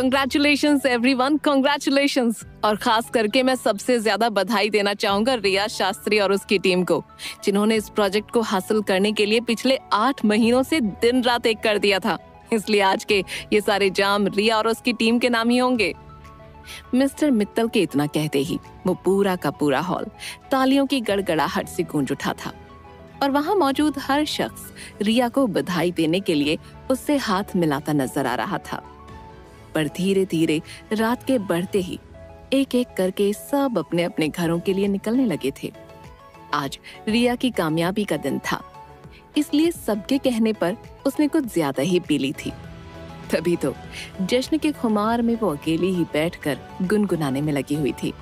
Congratulation everyone congratulation और खास करके मैं सबसे ज़्यादा बधाई देना चाहूँगा रिया शास्त्री और उसकी टीम को, जिन्होंने इस प्रोजेक्ट को हासिल करने के लिए पिछले आठ महीनों से दिन रात एक कर दिया था। इसलिए आज के ये सारे जाम रिया और उसकी टीम के नाम ही होंगे। मिस्टर मित्तल के इतना कहते ही वो पूरा का पूरा हॉल तालियों की गड़गड़ाहट से गूंज उठा था। और वहाँ मौजूद हर शख्स रिया को बधाई देने के लिए उससे हाथ मिलाता नज़र आ रहा था। पर धीरे धीरे रात के बढ़ते ही एक एक करके सब अपने अपने घरों के लिए निकलने लगे थे। आज रिया की कामयाबी का दिन था। इसलिए सबके कहने पर उसने कुछ ज़्यादा ही पी ली थी। तभी तो जश्न के खुमार में वो अकेली ही बैठकर गुनगुनाने में लगी हुई थी।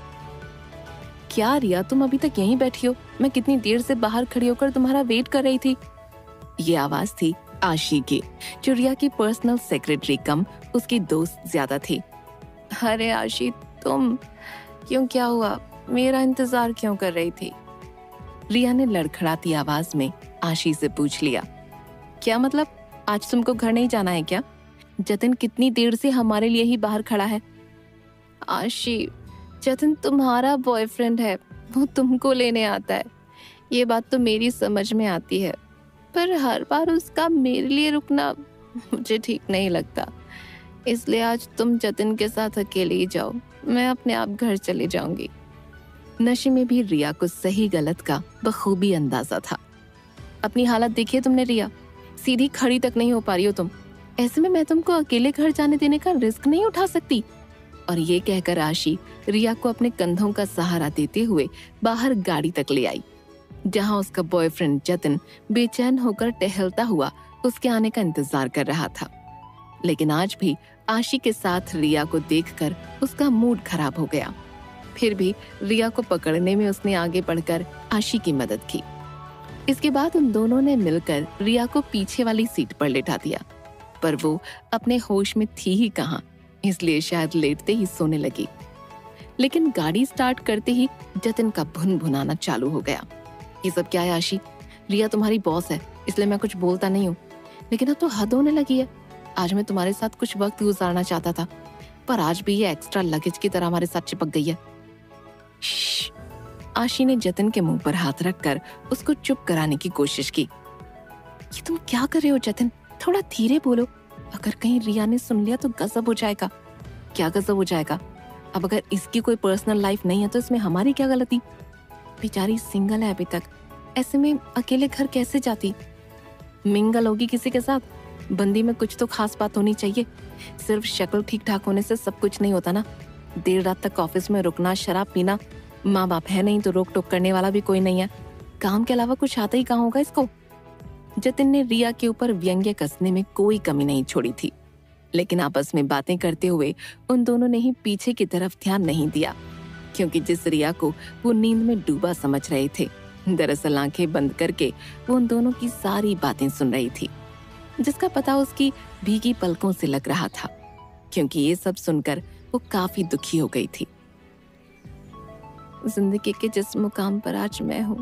क्या रिया, तुम अभी तक यहीं बैठी हो? मैं कितनी देर से बाहर खड़ी होकर तुम्हारा वेट कर रही थी? ये आवाज़ थी आशी की। जो रिया की पर्सनल सेक्रेटरी कम उसकी दोस्त ज़्यादा थी। अरे आशी, तुम क्यों क्या हुआ? मेरा इंतज़ार क्यों कर रही थी? रिया ने लड़खड़ाती आवाज़ में आशी से पूछ लिया। क्या मतलब? आज तुमको घर नहीं जाना है क्या? जतिन कितनी देर से हमारे लिए ही बाहर खड़ा है। आशी, जतिन तुम्हारा बॉयफ्रेंड है, वो तुमको लेने आता है। ये बात तो मेरी समझ में आती है। पर हर बार उसका मेरे लिए रुकना मुझे ठीक नहीं लगता। इसलिए आज तुम जतिन के साथ अकेले ही जाओ। मैं अपने आप घर चले जाऊँगी। नशे में भी रिया को सही गलत का बखूबी अंदाज़ा था। अपनी हालत देखिए तुमने रिया। सीधी खड़ी तक नहीं हो पा रही हो तुम। ऐसे में मैं तुमको अकेले घर जाने देने का रिस्क नहीं उठा सकती। और ये कहकर आशी रिया को अपने कंधों का सहारा देते हुए बाहर गाड़ी तक ले आई। जहाँ उसका बॉयफ्रेंड जतिन बेचैन होकर टहलता हुआ उसके आने का इंतज़ार कर रहा था। लेकिन आज भी आशी के साथ रिया को देखकर उसका मूड खराब हो गया। फिर भी रिया को पकड़ने में उसने आगे बढ़कर आशी की मदद की। इसके बाद उन दोनों ने मिलकर रिया को पीछे वाली सीट पर लेटा दिया। पर वो अपने होश में थी ही कहा, इसलिए शायद लेटते ही सोने लगी। लेकिन गाड़ी स्टार्ट करते ही जतिन का भुन भुनाना चालू हो गया। ये सब क्या है, आशी? रिया तुम्हारी बॉस है, इसलिए मैं कुछ बोलता नहीं हूँ। लेकिन अब तो हद होने लगी है। आज मैं तुम्हारे साथ कुछ वक्त गुजारना चाहता था, पर आज भी ये एक्स्ट्रा लगेज की तरह हमारे साथ चिपक गई है। आशी ने जतिन के मुँह पर हाथ रखकर उसको चुप कराने की कोशिश की। ये तुम क्या कर रहे हो जतिन? थोड़ा धीरे बोलो। अगर कहीं रिया ने सुन लिया तो गजब हो जाएगा। क्या गजब हो जाएगा? अब अगर इसकी कोई पर्सनल लाइफ नहीं है तो इसमें हमारी क्या गलती? बेचारी सिंगल है अभी तक। ऐसे में अकेले घर कैसे जाती? मिंगल होगी किसी के साथ? बंदी में कुछ तो खास बात होनी चाहिए। सिर्फ़ शक्ल ठीक ठाक होने से सब कुछ नहीं होता ना। देर रात तक ऑफ़िस में रुकना, शराब पीना माँ बाप है नहीं तो रोक टोक करने वाला भी कोई नहीं है। काम के अलावा कुछ आता ही कहाँ होगा इसको? जतिन ने रिया के ऊपर व्यंग्य कसने में कोई कमी नहीं छोड़ी थी। लेकिन आपस में बातें करते हुए उन दोनों ने ही पीछे की तरफ़ ध्यान नहीं दिया। क्योंकि जिस रिया को वो नींद में डूबा समझ रहे थे, दरअसल आँखें बंद करके वो उन दोनों की सारी बातें सुन रही थी, जिसका पता उसकी भीगी पलकों से लग रहा था, क्योंकि ये सब सुनकर वो काफ़ी दुखी हो गई थी। ज़िंदगी के जिस मुकाम पर आज मैं हूँ,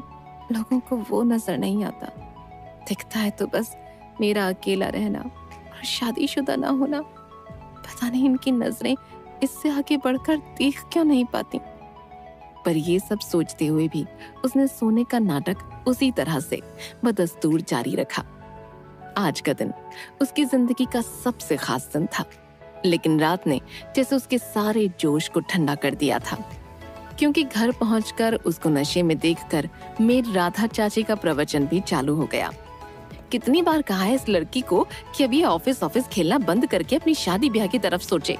लोगों को वो नज़र नहीं आता। दिखता है तो बस मेरा अकेला रहना और शादीशुदा ना होना। पता नहीं इनकी नज़रें इससे आगे बढ़कर देख क्यों नहीं पाती। पर ये सब सोचते हुए भी उसने सोने का नाटक उसी तरह से बदस्तूर जारी रखा। आज का दिन उसकी ज़िंदगी का सबसे खास दिन था, लेकिन रात ने जैसे उसके सारे जोश को ठंडा कर दिया था। क्योंकि घर पहुंचकर उसको नशे में देखकर मेर राधा चाची का प्रवचन भी चालू हो गया। कितनी बार कहा है इस लड़की को कि अभी ऑफ़िस ऑफ़िस खेलना बंद करके अपनी शादी ब्याह की तरफ़ सोचे,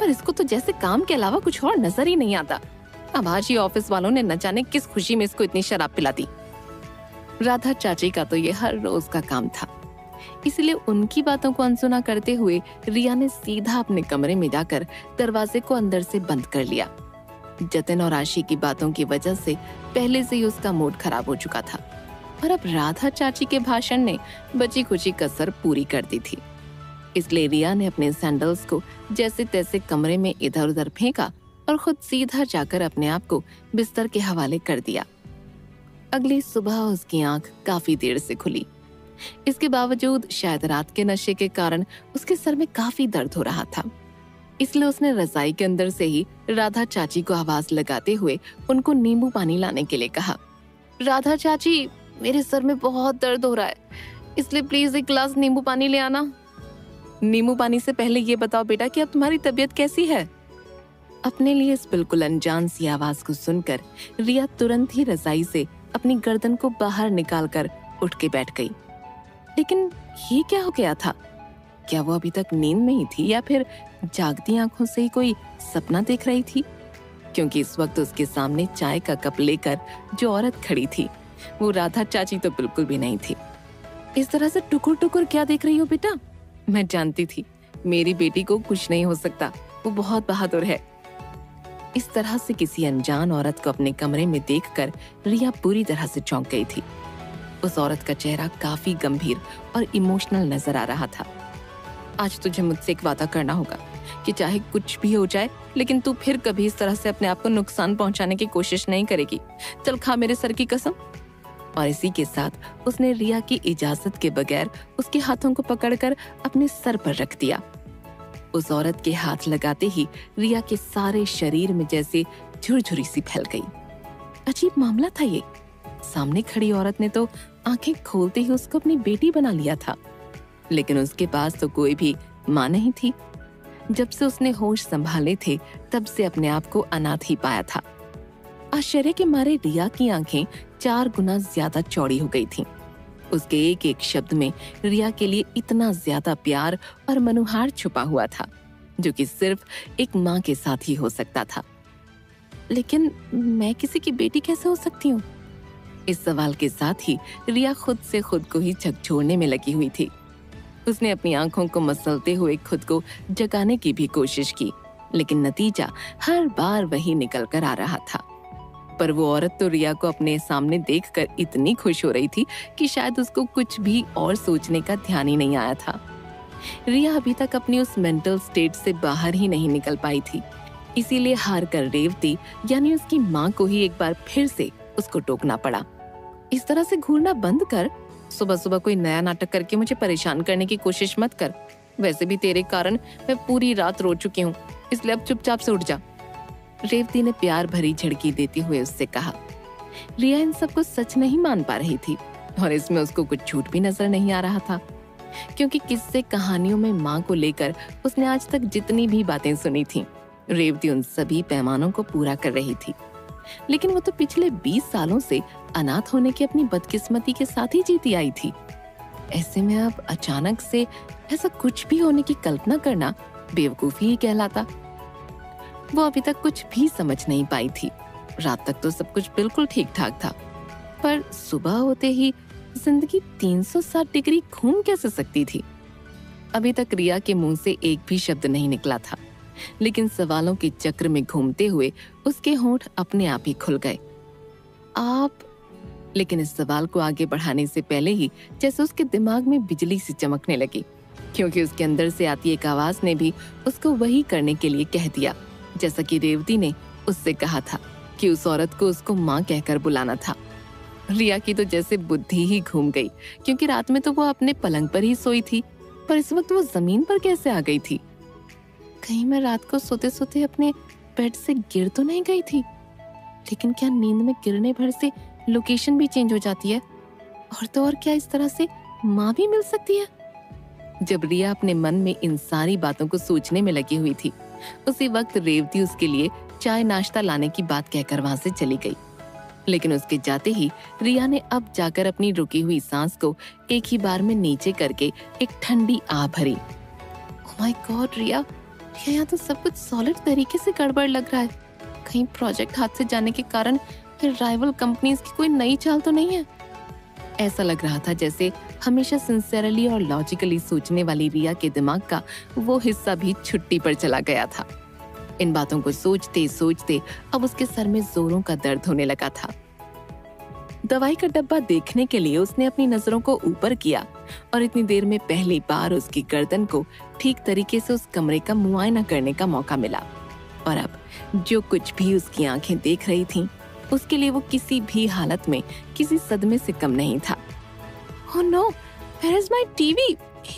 पर इसको तो जैसे काम के अलावा कुछ और नज़र ही नहीं आता। अब आज ही ऑफ़िस वालों ने न जाने किस खुशी में इसको इतनी शराब पिला दी। राधा चाची का तो ये हर रोज का काम था। इसलिए उनकी बातों को अनसुना करते हुए रिया ने सीधा अपने कमरे में जाकर दरवाजे को अंदर से बंद कर लिया। जतिन और आशी की बातों की वजह से पहले से ही उसका मूड खराब हो चुका था। और अब राधा चाची के भाषण ने बची कुची कसर पूरी कर दी थी। इसलिए रिया ने अपने सैंडल्स को जैसे तैसे कमरे में इधर उधर फेंका और खुद सीधा जाकर अपने आप को बिस्तर के हवाले कर दिया। अगली सुबह उसकी आँख काफ़ी देर से खुली। इसके बावजूद शायद रात के नशे के कारण उसके सर में काफ़ी दर्द हो रहा था। इसलिए उसने रजाई के अंदर से ही राधा चाची को आवाज़ लगाते हुए उनको नींबू पानी लाने के लिए कहा, राधा चाची, मेरे सर में बहुत दर्द हो रहा है। इसलिए प्लीज़ एक गिलास नींबू पानी ले आना। नींबू पानी से पहले ये बताओ बेटा कि अब तुम्हारी तबीयत कैसी है? अपने लिए इस बिल्कुल अनजान सी आवाज़ को सुनकर रिया तुरंत ही रजाई से अपनी गर्दन को बाहर निकालकर उठ के बैठ गई। लेकिन ये क्या हो गया था? क्या वो अभी तक नींद में ही थी या फिर जागती आँखों से ही कोई सपना देख रही थी? क्योंकि इस वक्त उसके सामने चाय का कप लेकर जो औरत खड़ी थी, वो राधा चाची तो बिल्कुल भी नहीं थी। इस तरह से टुकुर टुकुर क्या देख रही हो बेटा? मैं जानती थी, मेरी बेटी को कुछ नहीं हो सकता, वो बहुत बहादुर है। इस तरह से किसी अनजान औरत को अपने कमरे में देखकर रिया पूरी तरह से चौंक गई थी। उस औरत का चेहरा काफ़ी गंभीर और इमोशनल नज़र आ रहा था। आज तुझे मुझसे एक वादा करना होगा कि चाहे कुछ भी हो जाए, लेकिन तू फिर कभी इस तरह से अपने आप को नुकसान पहुँचाने की कोशिश नहीं करेगी। चल खा मेरे सर की कसम। और इसी के साथ उसने रिया की इजाज़त के बगैर उसके हाथों को पकड़कर अपने सर पर रख दिया। उस औरत के हाथ लगाते ही रिया के सारे शरीर में जैसे झुरझुरी सी फैल गई। अजीब मामला था ये। सामने खड़ी औरत ने तो आँखें खोलते ही उसको अपनी बेटी बना लिया था। लेकिन उसके पास तो कोई भी माँ नहीं थी। जब से उसने होश संभाले थे, तब से अपने आप को अनाथ ही पाया था। आश्चर्य के मारे रिया की आँखें चार गुना ज़्यादा चौड़ी हो गई थीं। उसके एक एक शब्द में रिया के लिए इतना ज़्यादा प्यार और मनुहार छुपा हुआ था, जो कि सिर्फ़ एक माँ के साथ ही हो सकता था। लेकिन मैं किसी की बेटी कैसे हो सकती हूँ? इस सवाल के साथ ही रिया खुद से खुद को ही झकझोरने में लगी हुई थी। उसने अपनी आँखों को मसलते हुए खुद को जगाने की भी कोशिश की, लेकिन नतीजा हर बार वही निकल कर आ रहा था। पर वो औरत तो रिया को अपने सामने देखकर इतनी खुश हो रही थी कि शायद उसको कुछ भी और सोचने का ध्यान ही नहीं आया था। रिया अभी तक अपनी उस मेंटल स्टेट से बाहर ही नहीं निकल पाई थी। इसीलिए हार कर रेवती, यानी उसकी माँ को ही एक बार फिर से उसको टोकना पड़ा। इस तरह से घूरना बंद कर सुबह सुबह कोई नया नाटक करके मुझे परेशान करने की कोशिश मत कर। वैसे भी तेरे कारण मैं पूरी रात रो चुकी हूँ, इसलिए अब चुपचाप से उठ जा। रेवती ने प्यार भरी झड़की देते हुए उससे कहा, रिया इन सबको सच नहीं मान पा रही थी और इसमें उसको कुछ झूठ भी नज़र नहीं आ रहा था, क्योंकि किससे कहानियों में माँ को लेकर उसने आज तक जितनी भी बातें सुनी थी, रेवती उन सभी पैमानों को पूरा कर रही थी। लेकिन वो तो पिछले 20 सालों से अनाथ होने की अपनी बदकिस्मती के साथ ही जीती आई थी। ऐसे में अब अचानक से ऐसा कुछ भी होने की कल्पना करना बेवकूफ़ी ही कहलाता। वो अभी तक कुछ भी समझ नहीं पाई थी। रात तक तो सब कुछ बिल्कुल ठीक ठाक था। पर सुबह होते ही ज़िंदगी 360 डिग्री घूम कैसे सकती थी? अभी तक रिया के मुँह से एक भी शब्द नहीं निकला था। लेकिन सवालों के चक्र में घूमते हुए उसके होंठ अपने आप ही खुल गए। आप लेकिन इस सवाल को आगे बढ़ाने से पहले ही जैसे उसके दिमाग में बिजली सी चमकने लगी, क्योंकि उसके अंदर से आती एक आवाज़ ने भी उसको वही करने के लिए कह दिया। जैसा कि रेवती ने उससे कहा था कि उस औरत को उसको माँ कहकर बुलाना था। रिया की तो जैसे बुद्धि ही घूम गई, क्योंकि रात में तो वो अपने पलंग पर ही सोई थी, पर इस वक्त वो ज़मीन पर कैसे आ गई थी? कहीं मैं रात को सोते सोते अपने बेड से गिर तो नहीं गई थी? लेकिन क्या नींद में गिरने भर से लोकेशन भी चेंज हो जाती है? और तो और क्या इस तरह से माँ भी मिल सकती है? जब रिया अपने मन में इन सारी बातों को सोचने में लगी हुई थी उसी वक्त रेवती उसके लिए चाय नाश्ता लाने की बात कहकर वहाँ से चली गई। लेकिन उसके जाते ही रिया ने अब जाकर अपनी रुकी हुई सांस को एक ही बार में नीचे करके एक ठंडी आ भरी। My oh God Riya Riya, यहाँ तो सब कुछ सॉलिड तरीके से गड़बड़ लग रहा है। कहीं प्रोजेक्ट हाथ से जाने के कारण फिर राइवल कंपनीज़ की कोई नई चाल तो नहीं है? ऐसा लग रहा था जैसे हमेशा सिंसियरली और लॉजिकली सोचने वाली रिया के दिमाग का वो हिस्सा भी छुट्टी पर चला गया था। इन बातों को सोचते सोचते अब उसके सर में जोरों का दर्द होने लगा था। दवाई का डब्बा देखने के लिए उसने अपनी नज़रों को ऊपर किया और इतनी देर में पहली बार उसकी गर्दन को ठीक तरीके से उस कमरे का मुआयना करने का मौका मिला। और अब जो कुछ भी उसकी आँखें देख रही थीं, उसके लिए वो किसी भी हालत में किसी सदमे से कम नहीं था oh no, where is my TV?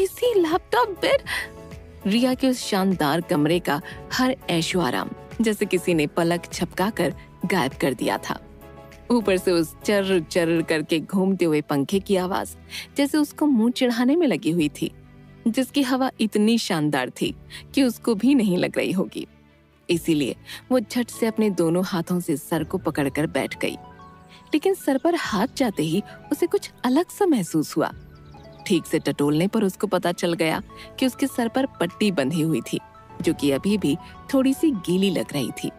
AC, laptop, bed? रिया के उस शानदार कमरे का हर ऐशो आराम जैसे किसी ने पलक छपका कर गायब कर दिया था ऊपर से उस चर चर करके घूमते हुए पंखे की आवाज़ जैसे उसको मुँह चिढ़ाने में लगी हुई थी जिसकी हवा इतनी शानदार थी कि उसको भी नहीं लग रही होगी इसीलिए वो झट से अपने दोनों हाथों से सर को पकड़कर बैठ गई। लेकिन सर पर हाथ जाते ही उसे कुछ अलग सा महसूस हुआ। ठीक से टटोलने पर उसको पता चल गया कि उसके सर पर पट्टी बंधी हुई थी, जो कि अभी भी थोड़ी सी गीली लग रही थी,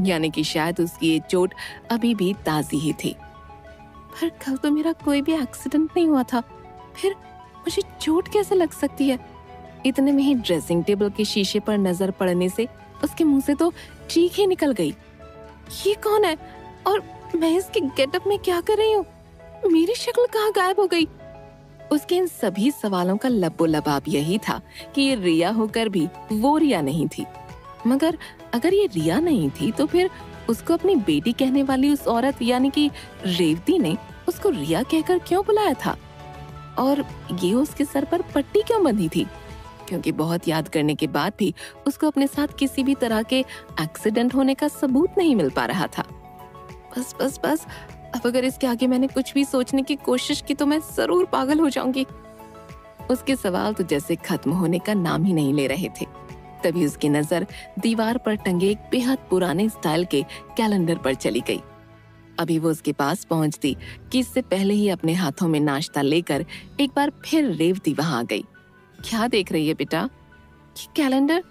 यानी कि शायद उसकी ये चोट अभी भी ताजी ही थी। पर कल तो मेरा कोई भी एक्सीडेंट नहीं हुआ था। फिर मुझे चोट कैसे लग सकती है? इतने में ही ड्रेसिंग टेबल के शीशे पर नज़र पड़ने से उसके मुँह से तो चीख ही निकल गई। ये कौन है? और मैं इसके गेटअप में क्या कर रही हूँ? मेरी शक्ल कहाँ गायब हो गई? उसके इन सभी सवालों का लबो लबाब यही था कि ये रिया होकर भी वो रिया नहीं थी। मगर अगर ये रिया नहीं थी तो फिर उसको अपनी बेटी कहने वाली उस औरत, यानी कि रेवती ने उसको रिया कहकर क्यों बुलाया था? और ये उसके सर पर पट्टी क्यों बंधी थी? क्योंकि बहुत याद करने के बाद भी उसको अपने साथ किसी भी तरह के एक्सीडेंट होने का सबूत नहीं मिल पा रहा था। बस बस बस, अब अगर इसके आगे मैंने कुछ भी सोचने की कोशिश की तो मैं ज़रूर पागल हो जाऊँगी। उसके सवाल तो जैसे खत्म होने का नाम ही नहीं ले रहे थे। तभी उसकी नज़र दीवार पर टंगे एक बेहद पुराने स्टाइल के कैलेंडर पर चली गई। अभी वो उसके पास पहुँचती कि इससे पहले ही अपने हाथों में नाश्ता लेकर एक बार फिर रेवती वहाँ आ गई। क्या देख रही है बेटा? कैलेंडर?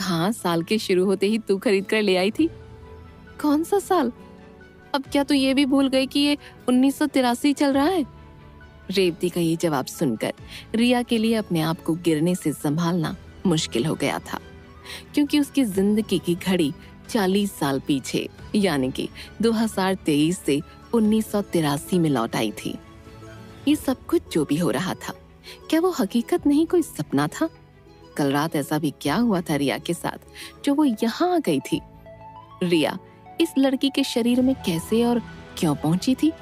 हाँ साल के शुरू होते ही तू खरीद कर ले आई थी। कौन सा साल? अब क्या तू ये भी भूल गई कि ये उन्नीस चल रहा है? रेवती का ये जवाब सुनकर रिया के लिए अपने आप को गिरने से संभालना मुश्किल हो गया था, क्योंकि उसकी ज़िंदगी की घड़ी 40 साल पीछे, यानी कि 2023 से उन्नीस सौ तिरासी में लौट आई थी। ये सब कुछ जो भी हो रहा था। क्या वो हकीकत नहीं कोई सपना था? कल रात ऐसा भी क्या हुआ था रिया के साथ, जो वो यहाँ आ गई थी? रिया, इस लड़की के शरीर में कैसे और क्यों पहुँची थी?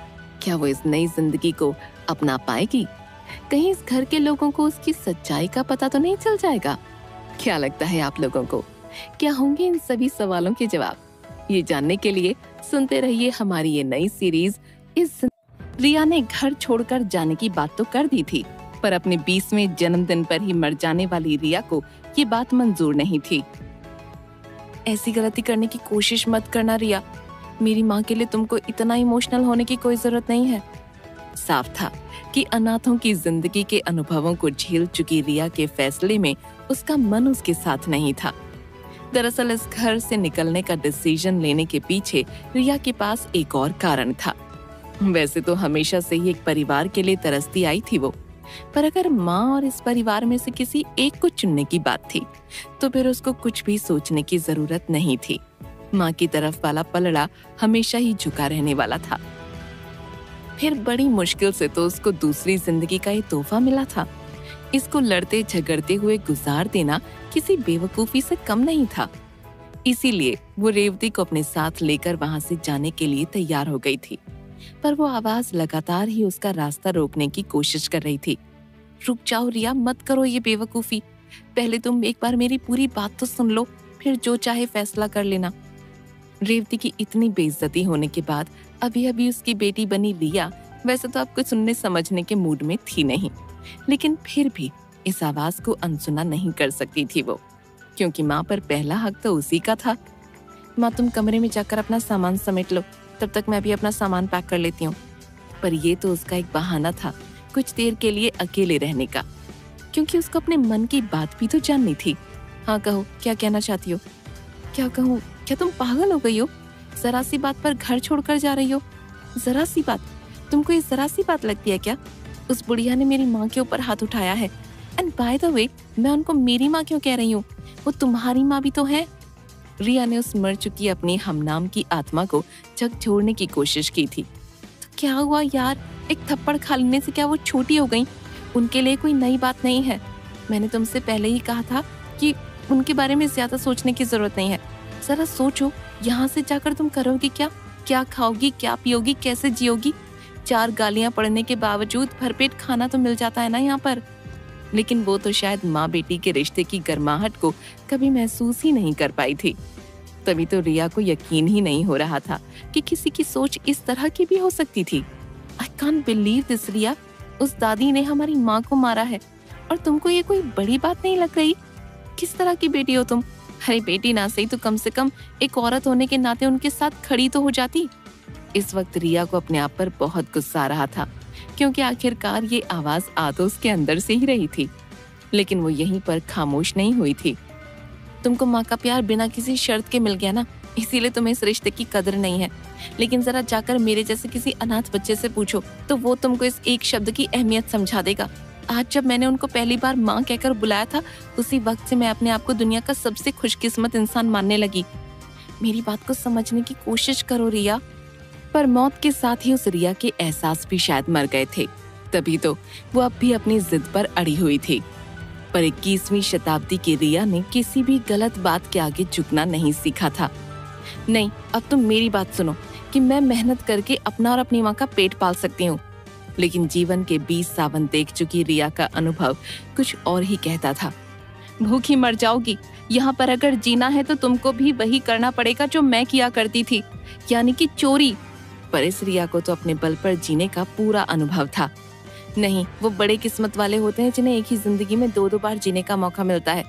क्या वो इस नई ज़िंदगी को अपना पाएगी? कहीं इस घर के लोगों को उसकी सच्चाई का पता तो नहीं चल जाएगा? क्या लगता है आप लोगों को? क्या होंगे इन सभी सवालों के जवाब? ये जानने के लिए सुनते रहिए हमारी ये नई सीरीज़, इस रिया ने घर छोड़कर जाने की बात तो कर दी थी। पर अपने बीसवें जन्मदिन पर ही मर जाने वाली रिया को ये बात मंजूर नहीं थी। ऐसी गलती करने की कोशिश मत करना रिया। मेरी माँ के लिए तुमको इतना इमोशनल होने की कोई ज़रूरत नहीं है। साफ़ था कि अनाथों की ज़िंदगी के अनुभवों को झेल चुकी रिया के फैसले में उसका मन उसके साथ नहीं था। दरअसल इस घर से निकलने का डिसीज़न लेने के पीछे रिया के पास एक और कारण था। वैसे तो हमेशा से ही एक परिवार के लिए तरसती आई थी वो। पर अगर माँ और इस परिवार में से किसी एक को चुनने की बात थी तो फिर उसको कुछ भी सोचने की ज़रूरत नहीं थी। माँ की तरफ़ वाला पलड़ा हमेशा ही झुका रहने वाला था। फिर बड़ी मुश्किल से तो उसको दूसरी ज़िंदगी का ये तोहफा मिला था। इसको लड़ते झगड़ते हुए गुजार देना किसी बेवकूफ़ी से कम नहीं था। इसीलिए वो रेवती को अपने साथ लेकर वहाँ से जाने के लिए तैयार हो गई थी। पर वो आवाज़ लगातार ही उसका रास्ता रोकने की कोशिश कर रही थी। रुक जाओ रिया, मत करो ये बेवकूफ़ी। पहले तुम एक बार मेरी पूरी बात तो सुन लो, फिर जो चाहे फैसला कर लेना। रेवती की इतनी बेइज्जती होने के बाद अभी अभी उसकी बेटी बनी रिया वैसे तो आपको सुनने समझने के मूड में थी नहीं। लेकिन फिर भी इस आवाज़ को अनसुना नहीं कर सकती थी वो, क्योंकि माँ पर पहला हक तो उसी का था। माँ, तुम कमरे में जाकर अपना सामान समेट लो। तब तक मैं भी अपना सामान पैक कर लेती हूँ। पर ये तो उसका एक बहाना था, कुछ देर के लिए अकेले रहने का। क्योंकि उसको अपने मन की बात भी तो जाननी थी। हाँ कहो, क्या कहना चाहती हो? क्या कहूँ, क्या तुम पागल हो गई हो? जरा सी बात पर घर छोड़कर जा रही हो? जरा सी बात? तुमको ये जरा सी बात लगती है क्या? उस बुढ़िया ने मेरी माँ के ऊपर हाथ उठाया है। एंड बाय द वे मैं उनको मेरी माँ क्यों कह रही हूँ? वो तुम्हारी माँ भी तो है। रिया ने उस मर चुकी अपनी हमनाम की आत्मा को छोड़ने की कोशिश की थी। तो क्या हुआ यार? एक थप्पड़ खा लेने से क्या वो छोटी हो गई? उनके लिए कोई नई बात नहीं है। मैंने तुमसे पहले ही कहा था कि उनके बारे में ज़्यादा सोचने की ज़रूरत नहीं है। जरा सोचो, यहाँ से जाकर तुम करोगी क्या? क्या खाओगी, क्या पियोगी, कैसे जियोगी? चार गालियाँ पड़ने के बावजूद भरपेट खाना तो मिल जाता है ना यहाँ पर? लेकिन वो तो शायद माँ बेटी के रिश्ते की गर्माहट को कभी महसूस ही नहीं कर पाई थी। तभी तो रिया को यकीन ही नहीं हो रहा था कि किसी की सोच इस तरह की भी हो सकती थी। I can believe this Riya. उस दादी ने हमारी माँ को मारा है। और तुमको ये कोई बड़ी बात नहीं लग रही? किस तरह की बेटी हो तुम? अरे बेटी ना सही तो कम से कम एक औरत होने के नाते उनके साथ खड़ी तो हो जाती। इस वक्त रिया को अपने आप पर बहुत गुस्सा आ रहा था, क्योंकि आखिरकार ये आवाज़ आ तो उसके अंदर से ही रही थी, लेकिन वो यहीं पर खामोश नहीं हुई थी। तुमको माँ का प्यार बिना किसी शर्त के मिल गया ना, इसीलिए तुम्हें इस रिश्ते की कदर नहीं है। लेकिन जरा जाकर मेरे जैसे किसी अनाथ बच्चे से पूछो तो वो तुमको इस एक शब्द की अहमियत समझा देगा। आज जब मैंने उनको पहली बार माँ कहकर बुलाया था, उसी वक्त से मैं अपने आप को दुनिया का सबसे खुशकिस्मत इंसान मानने लगी। मेरी बात को समझने की कोशिश करो रिया। पर मौत के साथ ही उस रिया के एहसास भी शायद मर गए थे। तभी तो वो अब भी अपनी जिद पर अड़ी हुई थी। पर इक्कीसवीं शताब्दी की रिया ने किसी भी गलत बात के आगे झुकना नहीं सीखा था। नहीं, अब तुम मेरी बात सुनो कि मैं मेहनत करके अपना और अपनी माँ का पेट पाल सकती हूँ। लेकिन जीवन के बीस सावन देख चुकी रिया का अनुभव कुछ और ही कहता था। भूखी मर जाओगी। यहाँ पर अगर जीना है तो तुमको भी वही करना पड़ेगा जो मैं किया करती थी। यानी कि चोरी। पर इस रिया को तो अपने बल पर जीने का पूरा अनुभव था। नहीं, वो बड़े किस्मत वाले होते हैं जिन्हें एक ही ज़िंदगी में दो दो बार जीने का मौका मिलता है।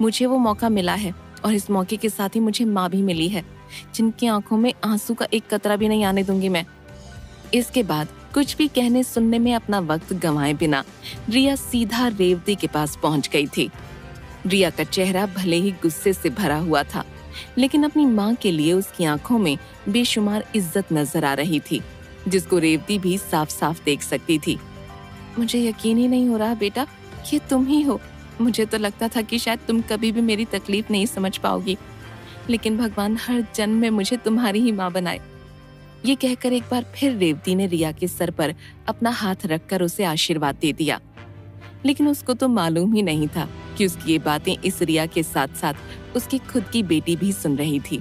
मुझे वो मौका मिला है और इस मौके के साथ ही मुझे माँ भी मिली है, जिनकी आँखों में आँसू का एक कतरा भी नहीं आने दूँगी मैं। इसके बाद कुछ भी कहने सुनने में अपना वक्त गंवाए बिना रिया सीधा रेवती के पास पहुँच गई थी। रिया का चेहरा भले ही गुस्से से भरा हुआ था लेकिन अपनी माँ के लिए उसकी आँखों में बेशुमार इज़्ज़त नज़र आ रही थी, जिसको रेवती भी साफ़ साफ़ देख सकती थी। मुझे यकीन ही नहीं हो रहा बेटा ये तुम ही हो। मुझे तो लगता था कि शायद तुम कभी भी मेरी तकलीफ़ नहीं समझ पाओगी। लेकिन भगवान हर जन्म में मुझे तुम्हारी ही माँ बनाए। ये कहकर एक बार फिर रेवती ने रिया के सर पर अपना हाथ रखकर उसे आशीर्वाद दे दिया। लेकिन उसको तो मालूम ही नहीं था कि उसकी ये बातें इस रिया के साथ साथ उसकी खुद की बेटी भी सुन रही थी,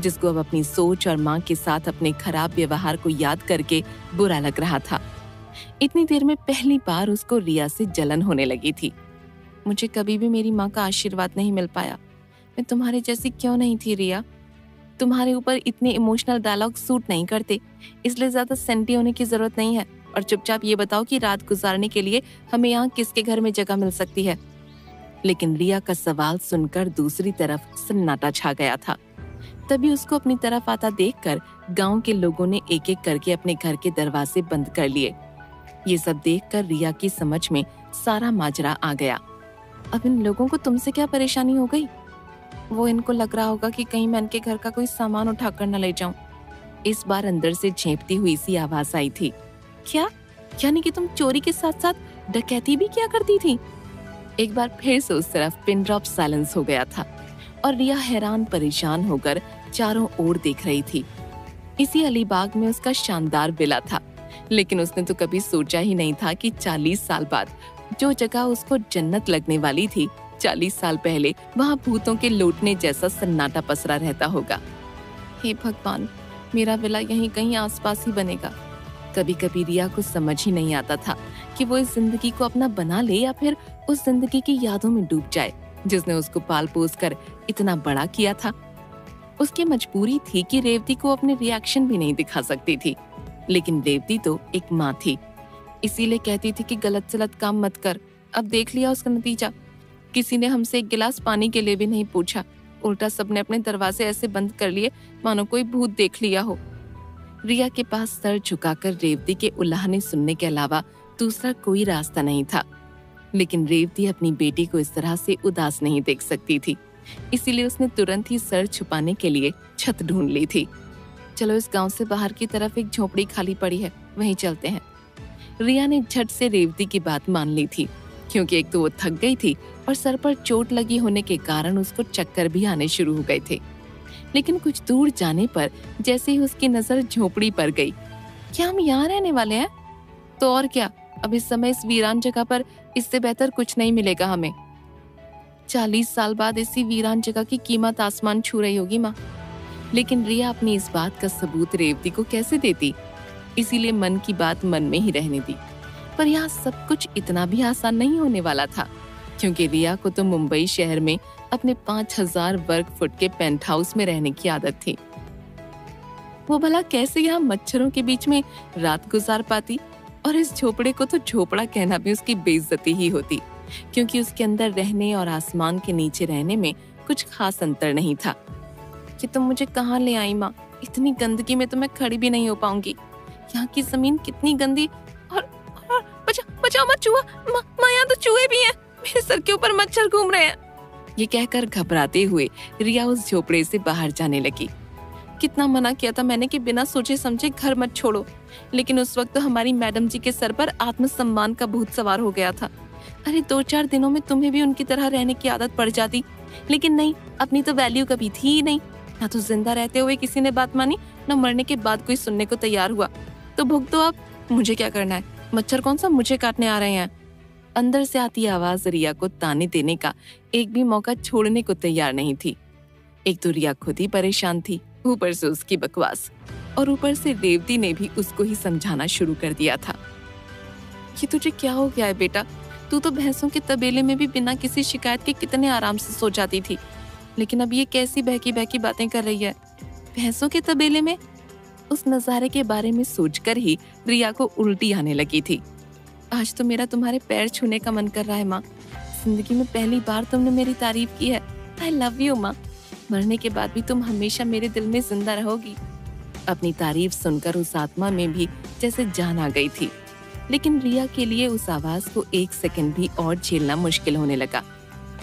जिसको अब अपनी सोच और माँ के साथ अपने खराब व्यवहार को याद करके बुरा लग रहा था। इतनी देर में पहली बार उसको रिया से जलन होने लगी थी। मुझे कभी भी मेरी माँ का आशीर्वाद नहीं मिल पाया। मैं तुम्हारे जैसी क्यों नहीं थी रिया? तुम्हारे ऊपर इतने इमोशनल डायलॉग सूट नहीं करते, इसलिए ज़्यादा सेंटी होने की ज़रूरत नहीं है। और चुपचाप ये बताओ कि रात गुजारने के लिए हमें यहाँ किसके घर में जगह मिल सकती है? लेकिन रिया का सवाल सुनकर दूसरी तरफ़ सन्नाटा छा गया था। तभी उसको अपनी तरफ़ आता देखकर गाँव के लोगों ने एक एक करके अपने घर के दरवाजे बंद कर लिए। ये सब देखकर रिया की समझ में सारा माजरा आ गया। अब इन लोगों को तुमसे क्या परेशानी हो गई? वो इनको लग रहा होगा कि कहीं मैं इनके घर का कोई सामान उठाकर न ले जाऊँ। इस बार अंदर से झेपती हुई सी आवाज़ आई थी। क्या? यानी कि तुम चोरी के साथ साथ डकैती भी क्या करती थी? एक बार फिर से उस तरफ़ पिन ड्रॉप साइलेंस हो गया था और रिया हैरान परेशान होकर चारों ओर देख रही थी। इसी अलीबाग में उसका शानदार विला था, लेकिन उसने तो कभी सोचा ही नहीं था कि 40 साल बाद जो जगह उसको जन्नत लगने वाली थी, चालीस साल पहले वहाँ भूतों के लौटने जैसा सन्नाटा पसरा रहता होगा। हे भगवान, मेरा विला यहीं कहीं आसपास ही बनेगा। कभी कभी रिया को समझ ही नहीं आता था कि वो इस ज़िंदगी को अपना बना ले या फिर उस ज़िंदगी की यादों में डूब जाए, जिसने उसको पाल पोस कर इतना बड़ा किया था। उसकी मजबूरी थी कि रेवती को अपने रिएक्शन भी नहीं दिखा सकती थी, लेकिन रेवती तो एक माँ थी। इसीलिए कहती थी कि गलत सलत काम मत कर। अब देख लिया उसका नतीजा। किसी ने हमसे एक गिलास पानी के लिए भी नहीं पूछा। उल्टा सबने अपने दरवाजे ऐसे बंद कर लिए, मानो कोई भूत देख लिया हो। रिया के पास सर झुकाकर रेवती के उल्लाहने सुनने के अलावा दूसरा कोई रास्ता नहीं था। लेकिन रेवती अपनी बेटी को इस तरह से उदास नहीं देख सकती थी। इसीलिए उसने तुरंत ही सर छुपाने के लिए छत ढूंढ ली थी। चलो, इस गाँव से बाहर की तरफ़ एक झोपड़ी खाली पड़ी है, वहीं चलते हैं। रिया ने झट से रेवती की बात मान ली थी, क्योंकि एक तो वो थक गई थी और सर पर चोट लगी होने के कारण उसको चक्कर भी आने शुरू हो गए थे। लेकिन कुछ दूर जाने पर जैसे ही उसकी नज़र झोपड़ी पर गई। क्या हम यहाँ रहने वाले हैं? तो और क्या? अब इस समय इस वीरान जगह पर इससे बेहतर कुछ नहीं मिलेगा हमें। चालीस साल बाद इसी वीरान जगह की कीमत आसमान छू रही होगी, माँ। लेकिन रिया अपनी इस बात का सबूत रेवती को कैसे देती? इसीलिए मन की बात मन में ही रहने दी। पर यहाँ सब कुछ इतना भी आसान नहीं होने वाला था, क्योंकि रिया को तो मुंबई शहर में अपने पाँच हज़ार वर्ग फुट के पेंट हाउस में रहने की आदत थी। वो भला कैसे यहाँ मच्छरों के बीच में रात गुजार पाती? और इस झोपड़े को तो झोपड़ा कहना भी उसकी बेइज्जती ही होती क्योंकि उसके अंदर रहने और आसमान के नीचे रहने में कुछ खास अंतर नहीं था। कि तुम मुझे कहाँ ले आई माँ? इतनी गंदगी में तो मैं खड़ी भी नहीं हो पाऊँगी। यहाँ की ज़मीन कितनी गंदी और, और बचा बचा मत चूहा। माँ यहाँ तो चूहे भी हैं। मेरे सर के ऊपर मच्छर घूम रहे हैं। ये कहकर घबराते हुए रिया उस झोपड़े से बाहर जाने लगी। कितना मना किया था मैंने कि बिना सोचे समझे घर मत छोड़ो, लेकिन उस वक्त तो हमारी मैडम जी के सर पर आत्मसम्मान का भूत सवार हो गया था। अरे दो चार दिनों में तुम्हें भी उनकी तरह रहने की आदत पड़ जाती, लेकिन नहीं, अपनी तो वैल्यू कभी थी ही नहीं। ना तो ज़िंदा रहते हुए किसी ने बात मानी, न मरने के बाद कोई सुनने को तैयार हुआ। तो भुगतो अब, मुझे क्या करना है? मच्छर कौन सा मुझे काटने आ रहे हैं? अंदर से आती आवाज़ रिया को ताने देने का। एक भी मौका छोड़ने को तैयार नहीं थी। एक तो रिया खुद ही परेशान थी, ऊपर से उसकी बकवास। और ऊपर से रेवती ने भी उसको ही समझाना शुरू कर दिया था। कि तुझे क्या हो गया है बेटा? तू तो भैंसों के तबेले में भी बिना किसी शिकायत के कितने आराम से सो जाती थी। लेकिन अब ये कैसी बहकी बहकी बातें कर रही है? भैंसों के तबेले में? उस नजारे के बारे में सोचकर ही रिया को उल्टी आने लगी थी। आज तो मेरा तुम्हारे पैर छूने का मन कर रहा है, माँ। ज़िंदगी में पहली बार तुमने मेरी तारीफ़ की है। आई लव यू माँ। मरने के बाद भी तुम हमेशा मेरे दिल में ज़िंदा रहोगी। अपनी तारीफ़ सुनकर उस आत्मा में भी जैसे जान आ गई थी। लेकिन रिया के लिए उस आवाज़ को एक सेकंड भी और झेलना मुश्किल होने लगा।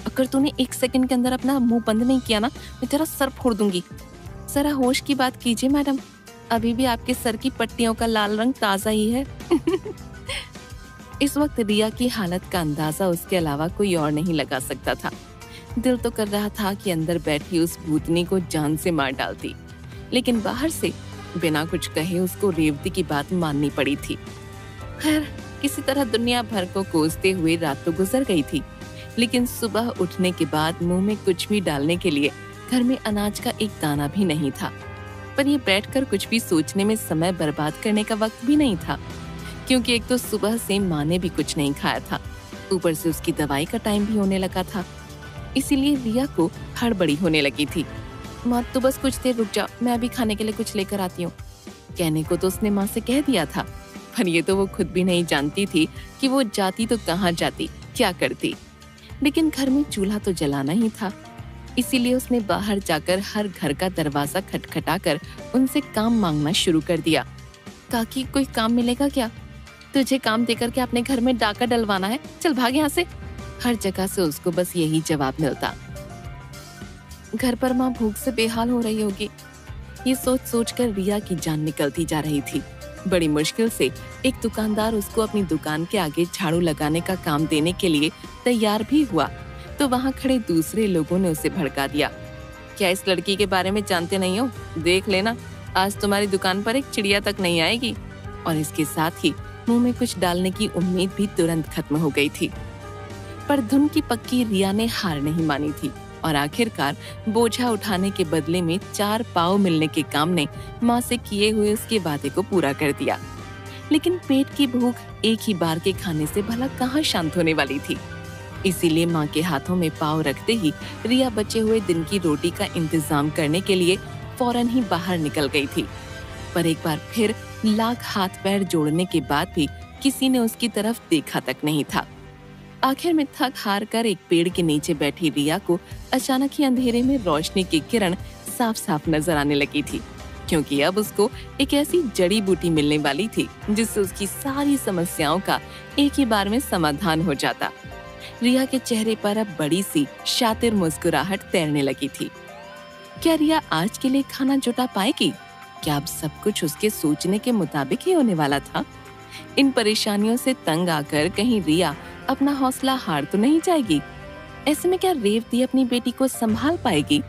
अगर तूने एक सेकंड के अंदर अपना मुँह बंद नहीं किया ना, मैं तेरा सर फोड़ दूँगी। जरा होश की बात कीजिए, मैडम। अभी भी आपके सर की पट्टियों का लाल रंग ताज़ा ही है। इस वक्त रिया की हालत का अंदाज़ा उसके अलावा कोई और नहीं लगा सकता था। दिल तो कर रहा था कि अंदर बैठी उस भूतनी को जान से मार डालती। लेकिन बाहर से बिना कुछ कहे उसको रेवती की बात माननी पड़ी थी। खैर, किसी तरह दुनिया भर को कोसते हुए रात तो गुजर गई थी। लेकिन सुबह उठने के बाद मुँह में कुछ भी डालने के लिए घर में अनाज का एक दाना भी नहीं था। पर ये बैठकर कुछ भी सोचने में समय बर्बाद करने का वक्त भी नहीं था। क्योंकि एक तो सुबह से माँ ने भी कुछ नहीं खाया था। ऊपर से उसकी दवाई का टाइम भी होने लगा था। इसीलिए रिया को हड़बड़ी होने लगी थी। माँ तो बस कुछ देर रुक जाओ मैं अभी खाने के लिए कुछ लेकर आती हूँ। कहने को तो उसने माँ से कह दिया था, पर ये तो वो खुद भी नहीं जानती थी कि वो जाती तो कहाँ जाती, क्या करती। लेकिन घर में चूल्हा तो जलाना ही था। इसीलिए उसने बाहर जाकर हर घर का दरवाज़ा खटखटाकर उनसे काम मांगना शुरू कर दिया। काकी कोई काम मिलेगा क्या? तुझे काम देकर के अपने घर में डाका डलवाना है। चल भाग यहाँ से। हर जगह से उसको बस यही जवाब मिलता। घर पर माँ भूख से बेहाल हो रही होगी। ये सोच सोच कर रिया की जान निकलती जा रही थी। बड़ी मुश्किल से एक दुकानदार उसको अपनी दुकान के आगे झाड़ू लगाने का काम देने के लिए तैयार भी हुआ तो वहाँ खड़े दूसरे लोगों ने उसे भड़का दिया। क्या इस लड़की के बारे में जानते नहीं हो? देख लेना, आज तुम्हारी दुकान पर एक चिड़िया तक नहीं आएगी। और इसके साथ ही मुँह में कुछ डालने की उम्मीद भी तुरंत खत्म हो गई थी। पर धुन की पक्की रिया ने हार नहीं मानी थी और आखिरकार बोझा उठाने के बदले में चार पाव मिलने के काम ने माँ से किए हुए उसके वादे को पूरा कर दिया। लेकिन पेट की भूख एक ही बार के खाने से भला कहाँ शांत होने वाली थी? इसीलिए माँ के हाथों में पाव रखते ही रिया बचे हुए दिन की रोटी का इंतज़ाम करने के लिए फ़ौरन ही बाहर निकल गई थी। पर एक बार फिर लाख हाथ पैर जोड़ने के बाद भी किसी ने उसकी तरफ़ देखा तक नहीं था। आखिर में थक हार कर एक पेड़ के नीचे बैठी रिया को अचानक ही अंधेरे में रोशनी की किरण साफ़ साफ़ नज़र आने लगी थी, क्योंकि अब उसको एक ऐसी जड़ी बूटी मिलने वाली थी, जिससे उसकी सारी समस्याओं का एक ही बार में समाधान हो जाता। रिया के चेहरे पर अब बड़ी सी शातिर मुस्कुराहट तैरने लगी थी। क्या रिया आज के लिए खाना जुटा पाएगी? क्या अब सब कुछ उसके सोचने के मुताबिक ही होने वाला था। इन परेशानियों से तंग आकर कहीं रिया अपना हौसला हार तो नहीं जाएगी। ऐसे में क्या रेवती अपनी बेटी को संभाल पाएगी?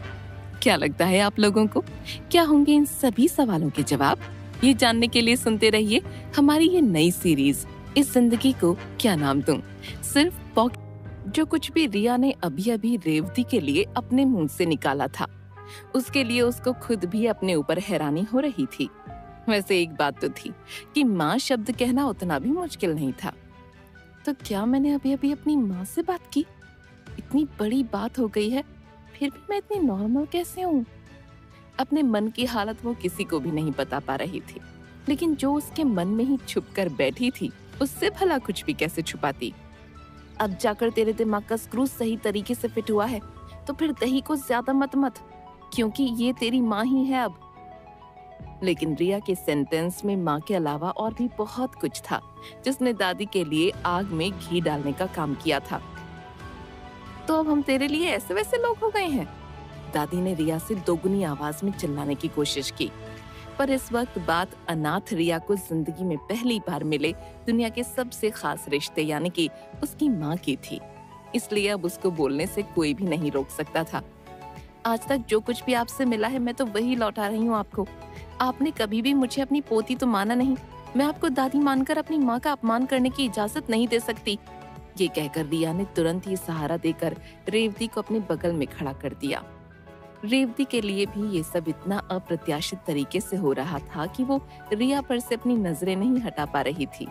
क्या लगता है आप लोगों को? क्या होंगे इन सभी सवालों के जवाब? ये जानने के लिए सुनते रहिए हमारी ये नई सीरीज़, इस ज़िंदगी को क्या नाम दूँ? सिर्फ़ पॉक जो कुछ भी रिया ने अभी अभी रेवती के लिए अपने मुँह से निकाला था। उसके लिए उसको खुद भी अपने ऊपर हैरानी हो रही थी। वैसे एक बात तो थी कि माँ शब्द कहना उतना भी मुश्किल नहीं था। तो क्या मैंने अभी अभी अपनी माँ से बात की? इतनी बड़ी बात हो गई है, फिर भी मैं इतनी नॉर्मल कैसे हूँ? अपने मन की हालत वो किसी को भी नहीं बता पा रही थी। लेकिन जो उसके मन में ही छुप कर बैठी थी, उससे भला कुछ भी कैसे छुपाती? अब जाकर तेरे दिमाग का स्क्रू सही तरीके से फिट हुआ है तो फिर दही को ज़्यादा मत मत। क्योंकि ये तेरी माँ ही है अब। लेकिन रिया के सेंटेंस में माँ के अलावा और भी बहुत कुछ था, जिसने दादी के लिए आग में घी डालने का काम किया था। तो अब हम तेरे लिए ऐसे वैसे लोग हो गए हैं। दादी ने रिया से दोगुनी आवाज़ में चिल्लाने की कोशिश की। पर इस वक्त बात अनाथ रिया को ज़िंदगी में पहली बार मिले, दुनिया के सबसे खास रिश्ते, यानी कि उसकी माँ की थी। इसलिए अब उसको बोलने से कोई भी नहीं रोक सकता था। आज तक जो कुछ भी आपसे मिला है, मैं तो वही लौटा रही हूँ आपको। आपने कभी भी मुझे अपनी पोती तो माना नहीं। मैं आपको दादी मानकर अपनी माँ का अपमान करने की इजाज़त नहीं दे सकती। ये कहकर रिया ने तुरंत ही सहारा देकर रेवती को अपने बगल में खड़ा कर दिया। रेवती के लिए भी ये सब इतना अप्रत्याशित तरीके से हो रहा था कि वो रिया पर से अपनी नज़रें नहीं हटा पा रही थी।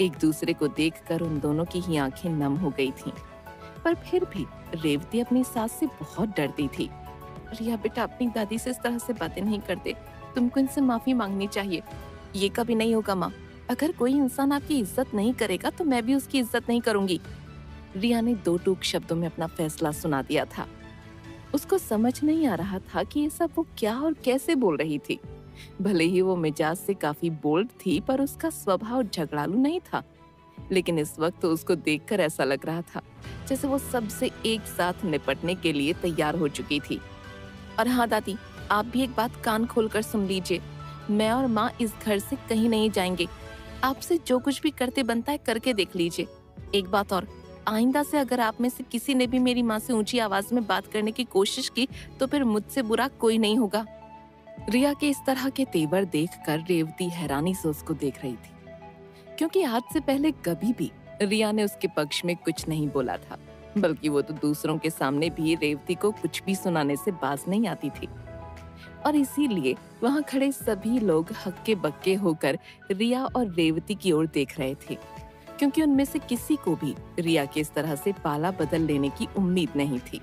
एक दूसरे को देखकर उन दोनों की ही आँखें नम हो गई थीं। पर फिर भी रेवती अपनी सास से बहुत डरती थी। रिया बेटा, अपनी दादी से इस तरह से बातें नहीं करते। तुमको इनसे माफ़ी मांगनी चाहिए। ये कभी नहीं होगा माँ। अगर कोई इंसान आपकी इज़्ज़त नहीं करेगा तो मैं भी उसकी इज़्ज़त नहीं करूँगी। रिया ने दो टूक शब्दों में अपना फैसला सुना दिया था। उसको समझ नहीं आ रहा था कि ये सब वो क्या और कैसे बोल रही थी। भले ही वो मिजाज से काफ़ी बोल्ड थी, पर उसका स्वभाव झगड़ालू नहीं था। लेकिन इस वक्त तो उसको देखकर ऐसा लग रहा था, जैसे वो सबसे एक साथ निपटने के लिए तैयार हो चुकी थी। और हाँ दादी, आप भी एक बात कान खोलकर सुन लीजिए। मैं और माँ इस घर से कहीं नहीं जाएँगे। आपसे जो कुछ भी करते बनता है करके देख लीजिए। एक बात और, आइंदा से अगर आप में से किसी ने भी मेरी माँ से ऊँची आवाज़ में बात करने की कोशिश की तो फिर मुझसे बुरा कोई नहीं होगा। रिया के इस तरह के तेवर देखकर रेवती हैरानी से उसको देख रही थी। क्योंकि आज से पहले कभी भी रिया ने उसके पक्ष में कुछ नहीं बोला था, बल्कि वो तो दूसरों के सामने भी रेवती को कुछ भी सुनाने से बाज नहीं आती थी। और इसीलिए वहाँ खड़े सभी लोग हक्के बक्के होकर रिया और रेवती की ओर देख रहे थे, क्योंकि उनमें से किसी को भी रिया के इस तरह से पाला बदल लेने की उम्मीद नहीं थी।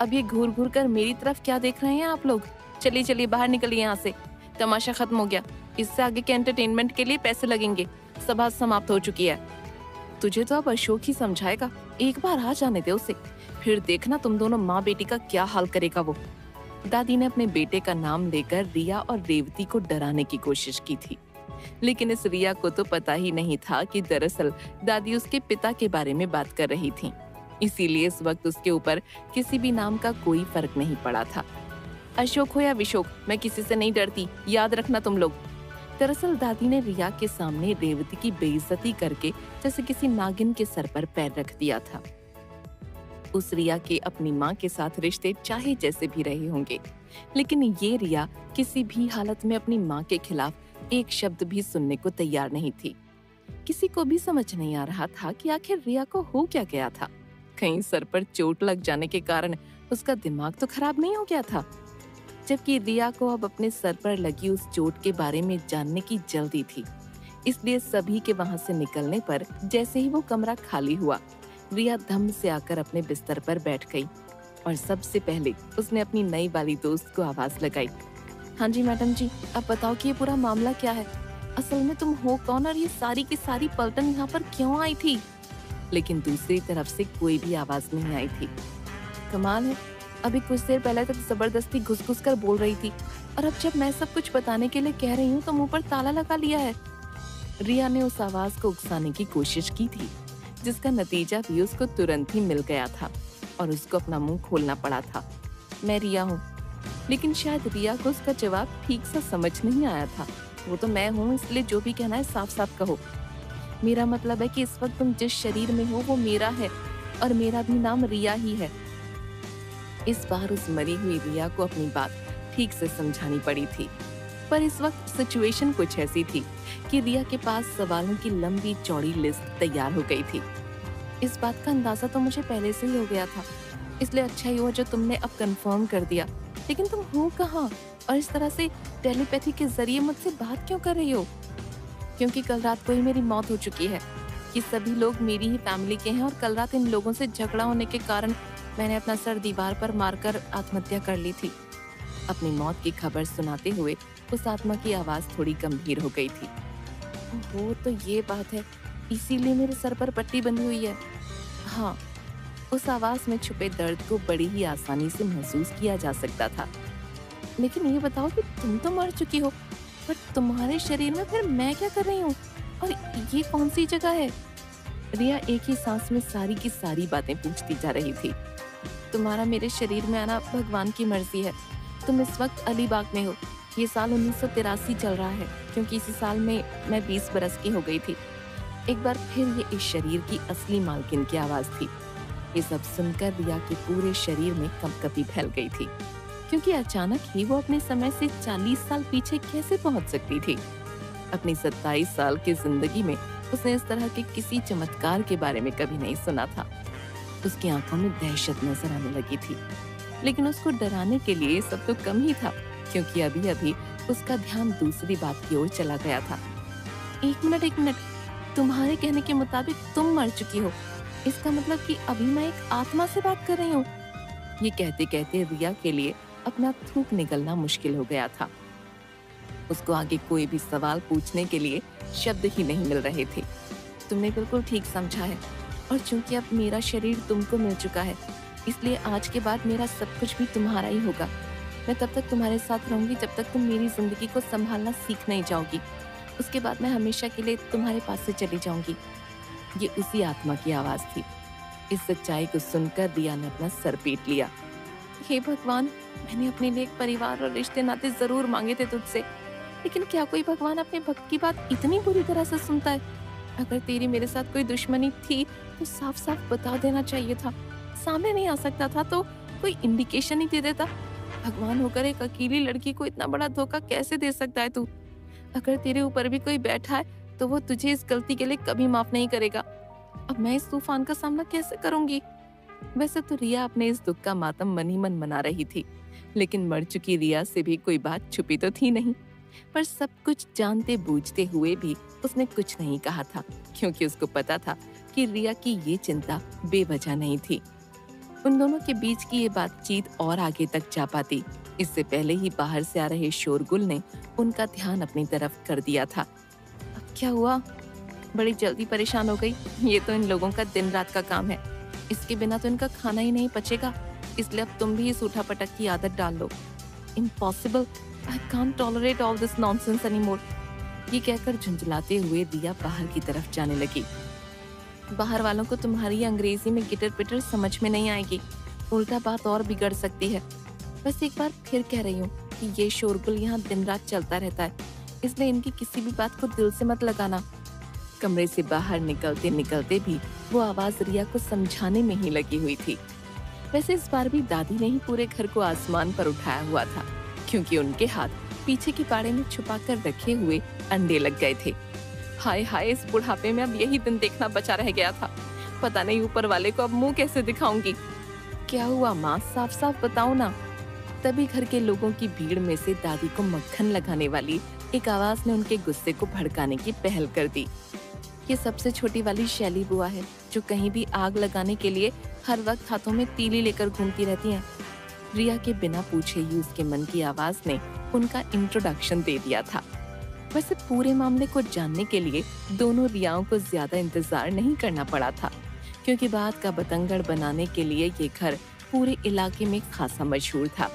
अब ये घूर घूर कर मेरी तरफ़ क्या देख रहे हैं आप लोग? चलिए चलिए, बाहर निकलिए यहाँ से। तमाशा खत्म हो गया। इससे आगे के एंटरटेनमेंट के लिए पैसे लगेंगे। सभा समाप्त हो चुकी है। तुझे तो अब अशोक ही समझाएगा। एक बार आ जाने दे उसे। फिर देखना तुम दोनों माँ बेटी का क्या हाल करेगा वो। दादी ने अपने बेटे का नाम लेकर रिया और रेवती को डराने की कोशिश की थी। लेकिन इस रिया को तो पता ही नहीं था कि दरअसल दादी उसके पिता के बारे में बात कर रही थी। इसीलिए इस वक्त उसके ऊपर किसी भी नाम का कोई फ़र्क नहीं पड़ा था। अशोक हो या विशोक, मैं किसी से नहीं डरती। याद रखना तुम लोग। दरअसल दादी ने रिया के सामने रेवती की बेइज्जती करके जैसे किसी नागिन के सर पर पैर रख दिया था। उस रिया के अपनी माँ के साथ रिश्ते चाहे जैसे भी रहे होंगे, लेकिन ये रिया किसी भी हालत में अपनी माँ के खिलाफ एक शब्द भी सुनने को तैयार नहीं थी। किसी को भी समझ नहीं आ रहा था कि आखिर रिया को हो क्या गया था। कहीं सर पर चोट लग जाने के कारण उसका दिमाग तो खराब नहीं हो गया था। जबकि रिया को अब अपने सर पर लगी उस चोट के बारे में जानने की जल्दी थी। इसलिए सभी के वहाँ से निकलने पर जैसे ही वो कमरा खाली हुआ, रिया धम से आकर अपने बिस्तर पर बैठ गई और सबसे पहले उसने अपनी नई वाली दोस्त को आवाज़ लगाई। हाँ जी, मैडम जी अब बताओ कि ये पूरा मामला क्या है? असल में तुम हो कौन और ये सारी की सारी पलटन यहाँ पर क्यों आई थी? लेकिन दूसरी तरफ़ से कोई भी आवाज़ नहीं आई थी। कमाल है। अभी कुछ देर पहले तक ज़बरदस्ती घुस घुस कर बोल रही थी। और अब जब मैं सब कुछ बताने के लिए कह रही हूँ तो मुँह पर ताला लगा लिया है। रिया ने उस आवाज़ को उकसाने की कोशिश की थी, जिसका नतीजा भी उसको तुरंत ही मिल गया था और उसको अपना मुँह खोलना पड़ा था। मैं रिया हूँ, लेकिन शायद रिया को उसका जवाब ठीक से समझ नहीं आया था। वो तो मैं हूँ, इसलिए जो भी कहना है साफ़ साफ़ कहो। मेरा मतलब है कि इस वक्त तुम जिस शरीर में हो, वो मेरा है और मेरा भी नाम रिया ही है। इस बार उस मरी हुई रिया को अपनी बात ठीक से समझानी पड़ी थी। पर इस वक्त सिचुएशन कुछ ऐसी थी कि रिया के पास सवालों की लंबी चौड़ी लिस्ट तैयार हो गई थी। इस बात का अंदाज़ा तो मुझे पहले से ही हो गया था। इसलिए अच्छा ही हुआ जो तुमने अब कंफर्म कर दिया। लेकिन तुम हो कहाँ? और इस तरह से टेलीपैथी के ज़रिए मुझसे बात क्यों कर रही हो? क्योंकि कल रात को ही मेरी मौत हो चुकी है। ये सभी लोग मेरी ही फैमिली के हैं और कल रात इन लोगों से झगड़ा होने के कारण मैंने अपना सर दीवार पर मारकर आत्महत्या कर ली थी। अपनी मौत की खबर सुनाते हुए उस आत्मा की आवाज़ थोड़ी गंभीर हो गई थी। वो तो ये बात है, इसीलिए मेरे सर पर पट्टी बंधी हुई है। हाँ उस आवाज़ में छुपे दर्द को बड़ी ही आसानी से महसूस किया जा सकता था। लेकिन ये बताओ कि तुम तो मर चुकी हो, पर तुम्हारे शरीर में फिर मैं क्या कर रही हूँ? और ये कौन सी जगह है? रिया एक ही सांस में सारी की सारी बातें पूछती जा रही थी। तुम्हारा मेरे शरीर में आना भगवान की मर्ज़ी है। तुम इस वक्त अलीबाग में हो। ये साल उन्नीस चल रहा है, क्योंकि इसी साल में मैं 20 बरस की हो गई थी। एक बार फिर ये इस शरीर की असली मालकिन की आवाज़ थी। ये सब सुनकर रिया के पूरे शरीर में कंपकपी फैल गई थी, क्योंकि अचानक ही वो अपने समय से 40 साल पीछे कैसे पहुँच सकती थी? अपनी 27 साल की ज़िंदगी में उसने इस तरह के किसी चमत्कार के बारे में कभी नहीं सुना था। उसकी आँखों में दहशत नज़र आने लगी थी। लेकिन उसको डराने के लिए सब तो कम ही था, क्योंकि अभी अभी उसका ध्यान दूसरी बात की ओर चला गया था। एक मिनट एक मिनट। तुम्हारे कहने के मुताबिक तुम मर चुकी हो। इसका मतलब कि अभी मैं एक आत्मा से बात कर रही हूँ। ये कहते कहते रिया के लिए अपना थूक निकलना मुश्किल हो गया था। उसको आगे कोई भी सवाल पूछने के लिए शब्द ही नहीं मिल रहे थे। तुमने बिल्कुल ठीक समझा है। और चूँकि अब मेरा शरीर तुमको मिल चुका है, इसलिए आज के बाद मेरा सब कुछ भी तुम्हारा ही होगा। मैं तब तक तुम्हारे साथ रहूँगी जब तक तुम मेरी ज़िंदगी को संभालना सीख नहीं जाओगी। उसके बाद मैं हमेशा के लिए तुम्हारे पास से चली जाऊँगी। ये उसी आत्मा की आवाज़ थी। इस सच्चाई को सुनकर दिया ने अपना सर पीट लिया। हे भगवान, मैंने अपने लिए एक परिवार और रिश्ते नाते ज़रूर मांगे थे तुझसे, लेकिन क्या कोई भगवान अपने भक्त की बात इतनी बुरी तरह से सुनता है? अगर तेरी मेरे साथ कोई दुश्मनी थी तो साफ़ साफ़ बता देना चाहिए था। सामने नहीं आ सकता था तो कोई इंडिकेशन ही दे देता। भगवान होकर एक अकेली लड़की को इतना बड़ा धोखा कैसे दे सकता है तू? अगर तेरे ऊपर भी कोई बैठा है तो वो तुझे इस गलती के लिए कभी माफ़ नहीं करेगा। अब मैं इस तूफ़ान का सामना कैसे करूँगी? वैसे तो रिया अपने इस दुख का मातम मन ही मन मना रही थी, लेकिन मर चुकी रिया से भी कोई बात छुपी तो थी नहीं। पर सब कुछ जानते बूझते हुए भी उसने कुछ नहीं कहा था, क्योंकि उसको पता था कि रिया की ये चिंता बेवजह नहीं थी। उन दोनों के बीच की ये बातचीत और आगे तक जा पाती। इससे पहले ही बाहर से आ रहे शोरगुल ने उनका ध्यान अपनी तरफ़ कर दिया था। अब क्या हुआ? बड़ी जल्दी परेशान हो गई। ये तो इन लोगों का दिन रात का काम है। इसके बिना तो इनका खाना ही नहीं पचेगा। इसलिए अब तुम भी इस उठा पटक की आदत डाल लो। Impossible I can't tolerate all this nonsense anymore ये कहकर झुंझलाते हुए दिया बाहर की तरफ़ जाने लगी। बाहर वालों को तुम्हारी अंग्रेज़ी में गिटर पिटर समझ में नहीं आएगी। उल्टा बात और बिगड़ सकती है। बस एक बार फिर कह रही हूँ कि ये शोरगुल यहाँ दिन रात चलता रहता है। इसलिए इनकी किसी भी बात को दिल से मत लगाना। कमरे से बाहर निकलते निकलते भी वो आवाज़ रिया को समझाने में ही लगी हुई थी। वैसे इस बार भी दादी ने ही पूरे घर को आसमान पर उठाया हुआ था। क्योंकि उनके हाथ पीछे की पाड़े में छुपा कर रखे हुए अंडे लग गए थे। हाय हाय, इस बुढ़ापे में अब यही दिन देखना बचा रह गया था। पता नहीं ऊपर वाले को अब मुँह कैसे दिखाऊँगी। क्या हुआ माँ? साफ़ साफ़ बताओ ना। तभी घर के लोगों की भीड़ में से दादी को मक्खन लगाने वाली एक आवाज़ ने उनके गुस्से को भड़काने की पहल कर दी। ये सबसे छोटी वाली शैली बुआ है, जो कहीं भी आग लगाने के लिए हर वक्त हाथों में तीली लेकर घूमती रहती हैं। रिया के बिना पूछे ही उसके मन की आवाज़ ने उनका इंट्रोडक्शन दे दिया था। वैसे पूरे मामले को जानने के लिए दोनों रियाओं को ज़्यादा इंतज़ार नहीं करना पड़ा था, क्योंकि बात का बतंगड़ बनाने के लिए ये घर पूरे इलाके में खासा मशहूर था।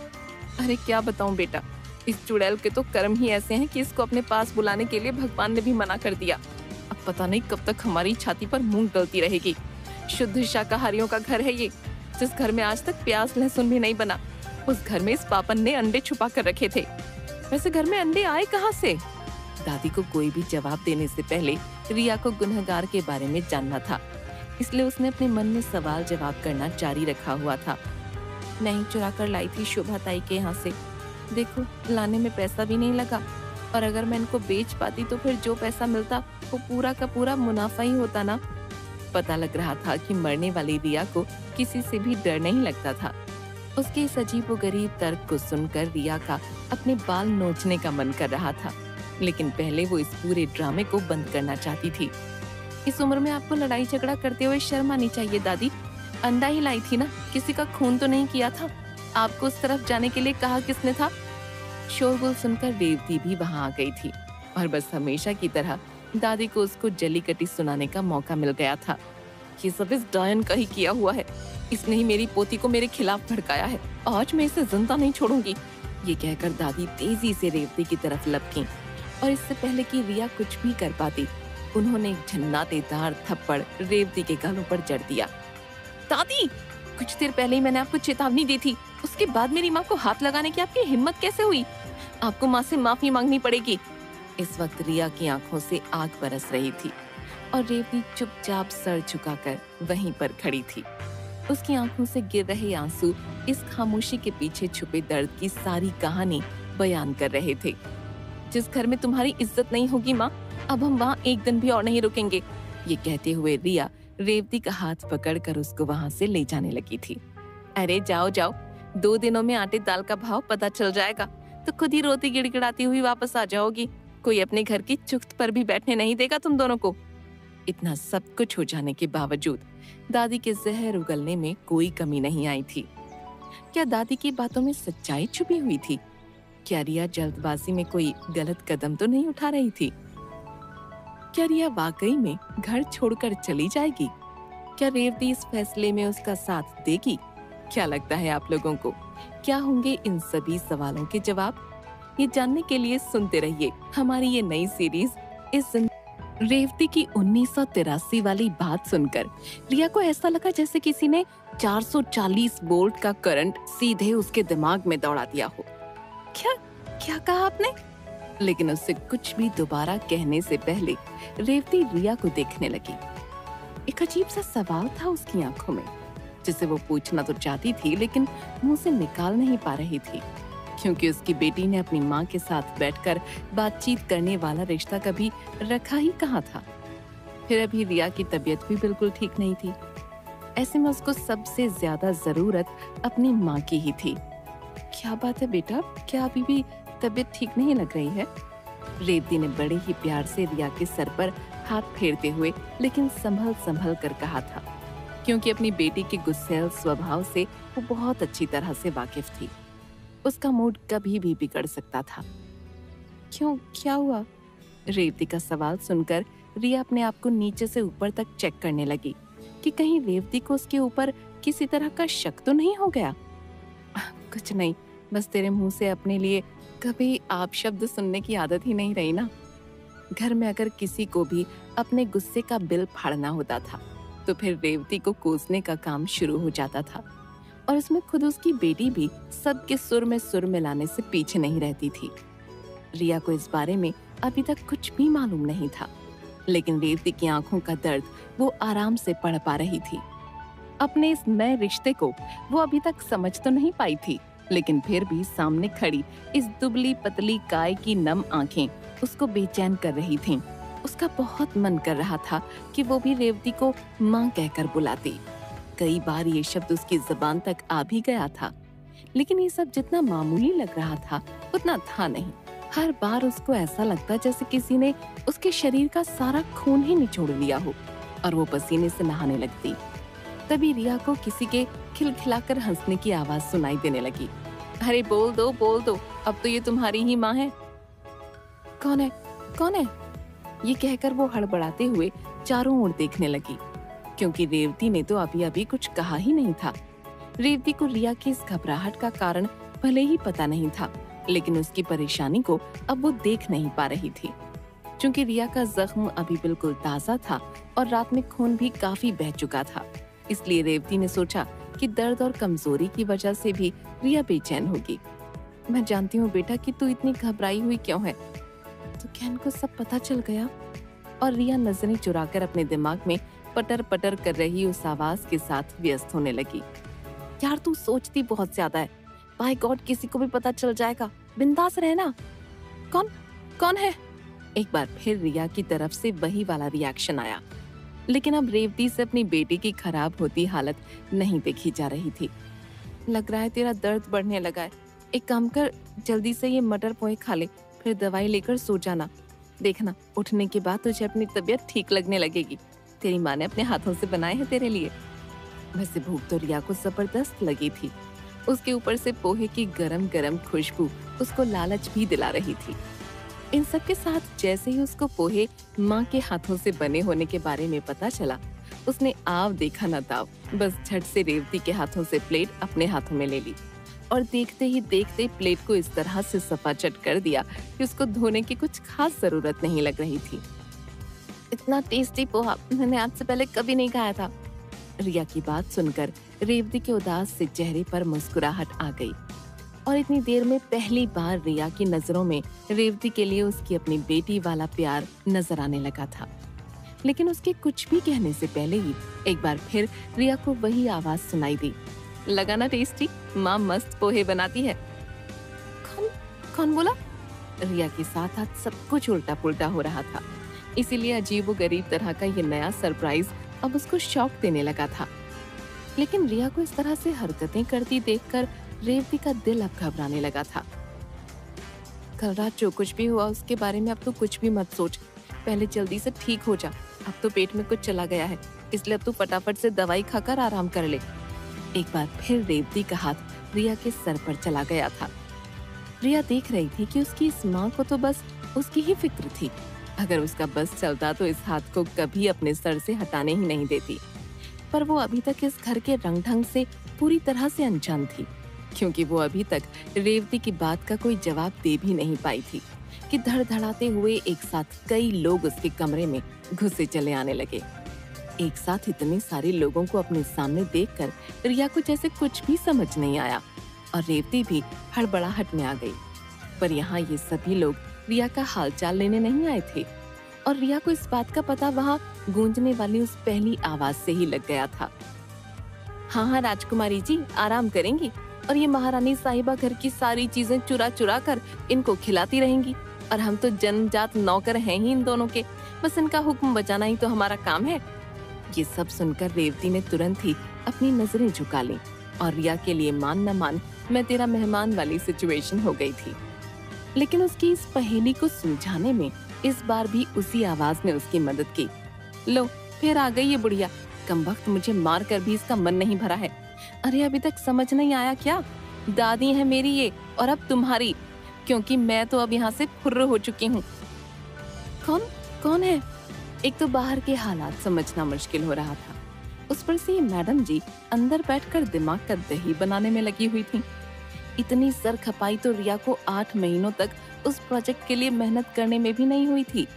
अरे क्या बताऊँ बेटा, इस चुड़ैल के तो कर्म ही ऐसे हैं कि इसको अपने पास बुलाने के लिए भगवान ने भी मना कर दिया। अब पता नहीं कब तक हमारी छाती पर मूंग गलती रहेगी। शुद्ध शाकाहारियों का घर है ये जिस घर में आज तक प्याज लहसुन भी नहीं बना, उस घर में इस पापन ने अंडे छुपा कर रखे थे। वैसे घर में अंडे आए कहाँ से? दादी को कोई भी जवाब देने से पहले रिया को गुनहगार के बारे में जानना था। इसलिए उसने अपने मन में सवाल जवाब करना जारी रखा हुआ था। नहीं चुरा कर लाई थी शोभा ताई के यहाँ से। देखो, लाने में पैसा भी नहीं लगा। और अगर मैं इनको बेच पाती तो फिर जो पैसा मिलता, वो पूरा का पूरा मुनाफा ही होता ना? पता लग रहा था कि मरने वाली रिया को किसी से भी डर नहीं लगता था। उसके इस अजीब गरीब तर्क को सुनकर रिया का अपने बाल नोचने का मन कर रहा था, लेकिन पहले वो इस पूरे ड्रामे को बंद करना चाहती थी। इस उम्र में आपको लड़ाई झगड़ा करते हुए शर्म आनी चाहिए, दादी। अंडा ही लाई थी ना, किसी का खून तो नहीं किया था। आपको उस तरफ़ जाने के लिए कहा किसने था? शोरगुल सुनकर रेवती भी वहाँ आ गई थी, और बस हमेशा की तरह दादी को उसको जली कटी सुनाने का मौका मिल गया था। ये सब इस डायन का ही किया हुआ है। इसने ही मेरी पोती को मेरे खिलाफ भड़काया है। आज मैं इसे ज़िंदा नहीं छोड़ूँगी। ये कहकर दादी तेज़ी से रेवती की तरफ़ लपकी और इससे पहले कि रिया कुछ भी कर पाती, उन्होंने एक झन्नातेदार थप्पड़ रेवती के गालों पर जड़ दिया। दादी, कुछ देर पहले ही मैंने आपको चेतावनी दी थी। उसके बाद मेरी माँ को हाथ लगाने की आपकी हिम्मत कैसे हुई? आपको माँ से माफ़ी मांगनी पड़ेगी। इस वक्त रिया की आँखों से आग बरस रही थी। और रेवती चुपचाप सर झुकाकर वहीं पर खड़ी थी। उसकी आँखों से गिर रहे आँसू इस खामोशी के पीछे छुपे दर्द की सारी कहानी बयान कर रहे थे। जिस घर में तुम्हारी इज़्ज़त नहीं होगी माँ, अब हम वहाँ एक दिन भी और नहीं रुकेंगे। ये कहते हुए रिया रेवती का हाथ पकड़कर उसको वहाँ से ले जाने लगी थी। अरे जाओ जाओ। दो दिनों में आटे दाल का भाव पता चल जाएगा। तो खुद ही रोती गिड़गिड़ाती हुई वापस आ जाओगी। कोई अपने घर की चुख्त पर भी बैठने नहीं देगा तुम दोनों को। इतना सब कुछ हो जाने के बावजूद दादी के जहर उगलने में कोई कमी नहीं आई थी। क्या दादी की बातों में सच्चाई छुपी हुई थी? क्या रिया जल्दबाजी में कोई गलत कदम तो नहीं उठा रही थी? क्या रिया वाकई में घर छोड़कर चली जाएगी? क्या रेवती इस फैसले में उसका साथ देगी? क्या लगता है आप लोगों को? क्या होंगे इन सभी सवालों के जवाब? ये जानने के लिए सुनते रहिए हमारी ये नई सीरीज़ इस रेवती की उन्नीस सौ तिरासी वाली बात सुनकर रिया को ऐसा लगा जैसे किसी ने 440 वोल्ट का करंट सीधे उसके दिमाग में दौड़ा दिया हो। क्या क्या कहा आपने? लेकिन उससे कुछ भी दोबारा कहने से पहले रेवती रिया को देखने लगी। एक अजीब सा सवाल था उसकी आँखों में, जिसे वो पूछना तो चाहती थी, लेकिन मुँह से निकाल नहीं पा रही थी। क्योंकि उसकी बेटी ने अपनी माँ के साथ बैठकर बातचीत करने वाला रिश्ता कभी रखा ही कहा था? फिर अभी रिया की तबीयत भी बिल्कुल ठीक नहीं थी। ऐसे में उसको सबसे ज़्यादा ज़रूरत अपनी माँ की ही थी। क्या बात है बेटा? क्या अभी भी तबीयत ठीक नहीं लग रही है? रेवती ने बड़े ही प्यार से रिया के सर पर हाथ फेरते हुए, लेकिन संभल संभल कर कहा था, क्योंकि अपनी बेटी के गुस्सेल स्वभाव से वो बहुत अच्छी तरह से वाकिफ थी। उसका मूड कभी भी बिगड़ सकता था। क्यों? क्या हुआ? रेवती का सवाल सुनकर रिया अपने आप को नीचे से ऊपर तक चेक करने लगी कि कहीं रेवती को उसके ऊपर किसी तरह का शक तो नहीं हो गया? कुछ नहीं, बस तेरे मुँह से अपने लिए कभी आप शब्द सुनने की आदत ही नहीं रही ना। घर में अगर किसी को भी अपने गुस्से का बिल फाड़ना होता था तो फिर रेवती को कोसने का काम शुरू हो जाता था। और उसमें खुद उसकी बेटी भी सबके सुर में सुर मिलाने से पीछे नहीं रहती थी। रिया को इस बारे में अभी तक कुछ भी मालूम नहीं था, लेकिन रेवती की आँखों का दर्द वो आराम से पढ़ पा रही थी। अपने इस नए रिश्ते को वो अभी तक समझ तो नहीं पाई थी, लेकिन फिर भी सामने खड़ी इस दुबली पतली गाय की नम आँखें उसको बेचैन कर रही थीं। उसका बहुत मन कर रहा था कि वो भी रेवती को माँ कहकर बुलाती। कई बार ये शब्द उसकी जबान तक आ भी गया था। लेकिन ये सब जितना मामूली लग रहा था, उतना था नहीं। हर बार उसको ऐसा लगता जैसे किसी ने उसके शरीर का सारा खून ही निचोड़ लिया हो और वो पसीने से नहाने लगती। तभी रिया को किसी के खिलखिलाकर हंसने की आवाज़ सुनाई देने लगी। अरे, बोल दो बोल दो, अब तो ये तुम्हारी ही माँ है। कौन है? कौन है? ये कहकर वो हड़बड़ाते हुए चारों ओर देखने लगी। क्योंकि रेवती ने तो अभी अभी कुछ कहा ही नहीं था। रेवती को रिया की इस घबराहट का कारण भले ही पता नहीं था, लेकिन उसकी परेशानी को अब वो देख नहीं पा रही थी। क्योंकि रिया का जख्म अभी बिल्कुल ताज़ा था और रात में खून भी काफ़ी बह चुका था। इसलिए रेवती ने सोचा कि दर्द और कमज़ोरी की वजह से भी रिया बेचैन होगी। मैं जानती हूँ बेटा कि तू इतनी घबराई हुई क्यों है? तो क्या इनको सब पता चल गया? और रिया नज़रें चुराकर अपने दिमाग में पटर पटर कर रही उस आवाज़ के साथ व्यस्त होने लगी। यार, तू सोचती बहुत ज़्यादा है। बाय गॉड किसी को भी पता चल जाएगा। बिंदास रहना। कौन? कौन है? एक बार फिर रिया की तरफ़ से वही वाला रिएक्शन आया। लेकिन अब रेवती से अपनी बेटी की खराब होती हालत नहीं देखी जा रही थी। लग रहा है तेरा दर्द बढ़ने लगा है। एक काम कर, जल्दी से ये मटर पोहे खा ले, फिर दवाई लेकर सो जाना। देखना, उठने के बाद तुझे अपनी तबीयत ठीक लगने लगेगी। तेरी माँ ने अपने हाथों से बनाए हैं तेरे लिए। वैसे भूख तो रिया को ज़बरदस्त लगी थी। उसके ऊपर से पोहे की गरम गरम खुशबू उसको लालच भी दिला रही थी। इन सब के साथ जैसे ही उसको पोहे माँ के हाथों से बने होने के बारे में पता चला, उसने आव देखा न दाव। बस झट से रेवती के हाथों से प्लेट अपने हाथों में ले ली और देखते ही देखते प्लेट को इस तरह से सफाचट कर दिया कि उसको धोने की कुछ खास ज़रूरत नहीं लग रही थी। इतना टेस्टी पोहा मैंने आज से पहले कभी नहीं खाया था। रिया की बात सुनकर रेवती के उदास से चेहरे पर मुस्कुराहट आ गई। और इतनी देर में पहली बार रिया की नज़रों में रेवती के लिए उसकी अपनी बेटी वाला प्यार नज़र आने लगा था। लेकिन उसके कुछ भी कहने से पहले ही एक बार फिर रिया को वही आवाज़ सुनाई दी। लगा ना टेस्टी, माँ मस्त पोहे बनाती है। कौन कौन बोला? रिया के साथ आज सब कुछ उल्टा पुल्टा हो रहा था। इसीलिए अजीब गरीब तरह का ये नया सरप्राइज़ अब उसको शौक देने लगा था। लेकिन रिया को इस तरह से हरकतें करती देखकर रेवती का दिल अब घबराने लगा था। कल रात जो कुछ भी हुआ उसके बारे में अब तो कुछ भी मत सोच। पहले जल्दी से ठीक हो जा। अब तो पेट में कुछ चला गया है। इसलिए अब तू फटाफट से दवाई खाकर आराम कर ले। एक बार फिर रेवती का हाथ रिया के सर पर चला गया था। रिया देख रही थी कि उसकी इस माँ को तो बस उसकी ही फ़िक्र थी। अगर उसका बस चलता तो इस हाथ को कभी अपने सर से हटाने ही नहीं देती। पर वो अभी तक इस घर के रंग ढंग से पूरी तरह से अनजान थी, क्योंकि वो अभी तक रेवती की बात का कोई जवाब दे भी नहीं पाई थी कि धड़धड़ाते हुए एक साथ कई लोग उसके कमरे में घुसे चले आने लगे। एक साथ इतने सारे लोगों को अपने सामने देखकर रिया को जैसे कुछ भी समझ नहीं आया और रेवती भी हड़बड़ाहट में आ गई। पर यहाँ ये सभी लोग रिया का हालचाल लेने नहीं आए थे। और रिया को इस बात का पता वहाँ गूंजने वाली उस पहली आवाज़ से ही लग गया था। हाँ हाँ राजकुमारी जी, आराम करेंगी और ये महारानी साहिबा घर की सारी चीज़ें चुरा चुरा कर इनको खिलाती रहेंगी। और हम तो जन्मजात नौकर हैं ही इन दोनों के। बस इनका हुक्म बचाना ही तो हमारा काम है। ये सब सुनकर रेवती ने तुरंत ही अपनी नज़रें झुका ली और रिया के लिए मान न मान मैं तेरा मेहमान वाली सिचुएशन हो गई थी। लेकिन उसकी इस पहेली को सुलझाने में इस बार भी उसी आवाज़ ने उसकी मदद की। लो, फिर आ गई ये बुढ़िया। कम वक्त मुझे मार कर भी इसका मन नहीं भरा है। अरे, अभी तक समझ नहीं आया क्या? दादी है मेरी ये, और अब तुम्हारी। क्योंकि मैं तो अब यहाँ से फुर्र हो चुकी हूँ। कौन कौन है? एक तो बाहर के हालात समझना मुश्किल हो रहा था। उस पर से मैडम जी अंदर बैठकर दिमाग का दही बनाने में लगी हुई थी। इतनी सर खपाई तो रिया को आठ महीनों तक उस प्रोजेक्ट के लिए मेहनत करने में भी नहीं हुई थी।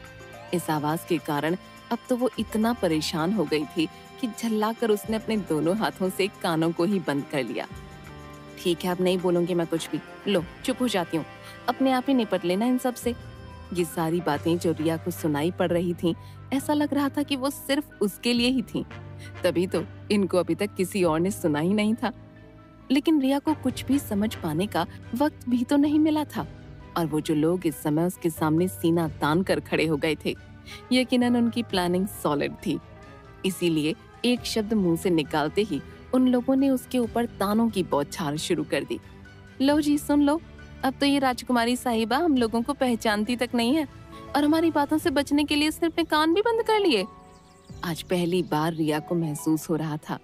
इस आवाज़ के कारण अब तो वो इतना परेशान हो गई थी कि झल्ला कर उसने अपने दोनों हाथों से कानों को ही बंद कर लिया। ठीक है, अब नहीं बोलूँगी मैं कुछ भी। लो, चुप हो जाती हूँ। अपने आप ही निपट लेना इन सबसे। ये सारी बातें जो रिया को सुनाई पड़ रही थी, ऐसा लग रहा था कि वो सिर्फ़ उसके लिए ही थी। तभी तो इनको अभी तक किसी और ने सुना ही नहीं था। लेकिन रिया को कुछ भी समझ पाने का वक्त भी तो नहीं मिला था। और वो जो लोग इस समय उसके सामने सीना तान कर खड़े हो गए थे, यकीनन उनकी प्लानिंग सॉलिड थी। इसीलिए एक शब्द मुँह से निकालते ही उन लोगों ने उसके ऊपर तानों की बौछार शुरू कर दी। लो जी, सुन लो। अब तो ये राजकुमारी साहिबा हम लोगों को पहचानती तक नहीं है और हमारी बातों से बचने के लिए इसने अपने कान भी बंद कर लिए। आज पहली बार रिया को महसूस हो रहा था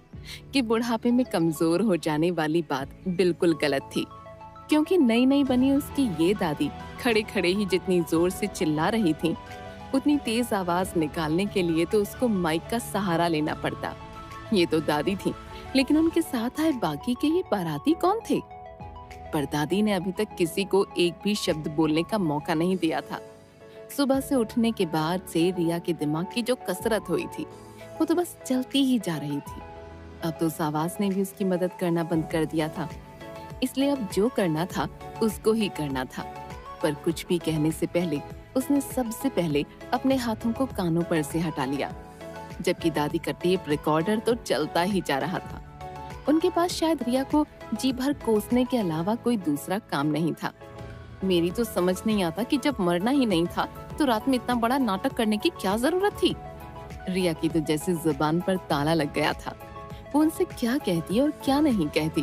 कि बुढ़ापे में कमज़ोर हो जाने वाली बात बिल्कुल गलत थी, क्योंकि नई नई बनी उसकी ये दादी खड़े खड़े ही जितनी ज़ोर से चिल्ला रही थी, उतनी तेज आवाज़ निकालने के लिए तो उसको माइक का सहारा लेना पड़ता। ये तो दादी थी, लेकिन उनके साथ आए बाकी के ये बाराती कौन थे? पर दादी ने अभी तक किसी को एक भी शब्द बोलने का मौका नहीं दिया था। सुबह से उठने के बाद से रिया के दिमाग की जो कसरत हुई थी, वो तो बस चलती ही जा रही थी। अब तो आवाज़ ने भी उसकी मदद करना बंद कर दिया था। इसलिए अब जो करना था, उसको ही करना था। पर कुछ भी कहने से पहले, उसने सबसे पहले अपने हाथों को कानों पर से हटा लिया। जबकि दादी का टेप रिकॉर्डर तो चलता ही जा रहा था। उनके पास शायद रिया को जी भर कोसने के अलावा कोई दूसरा काम नहीं था। मेरी तो समझ नहीं आता कि जब मरना ही नहीं था तो रात में इतना बड़ा नाटक करने की क्या ज़रूरत थी? रिया की तो जैसे ज़ुबान पर ताला लग गया था। वो उनसे क्या कहती और क्या नहीं कहती?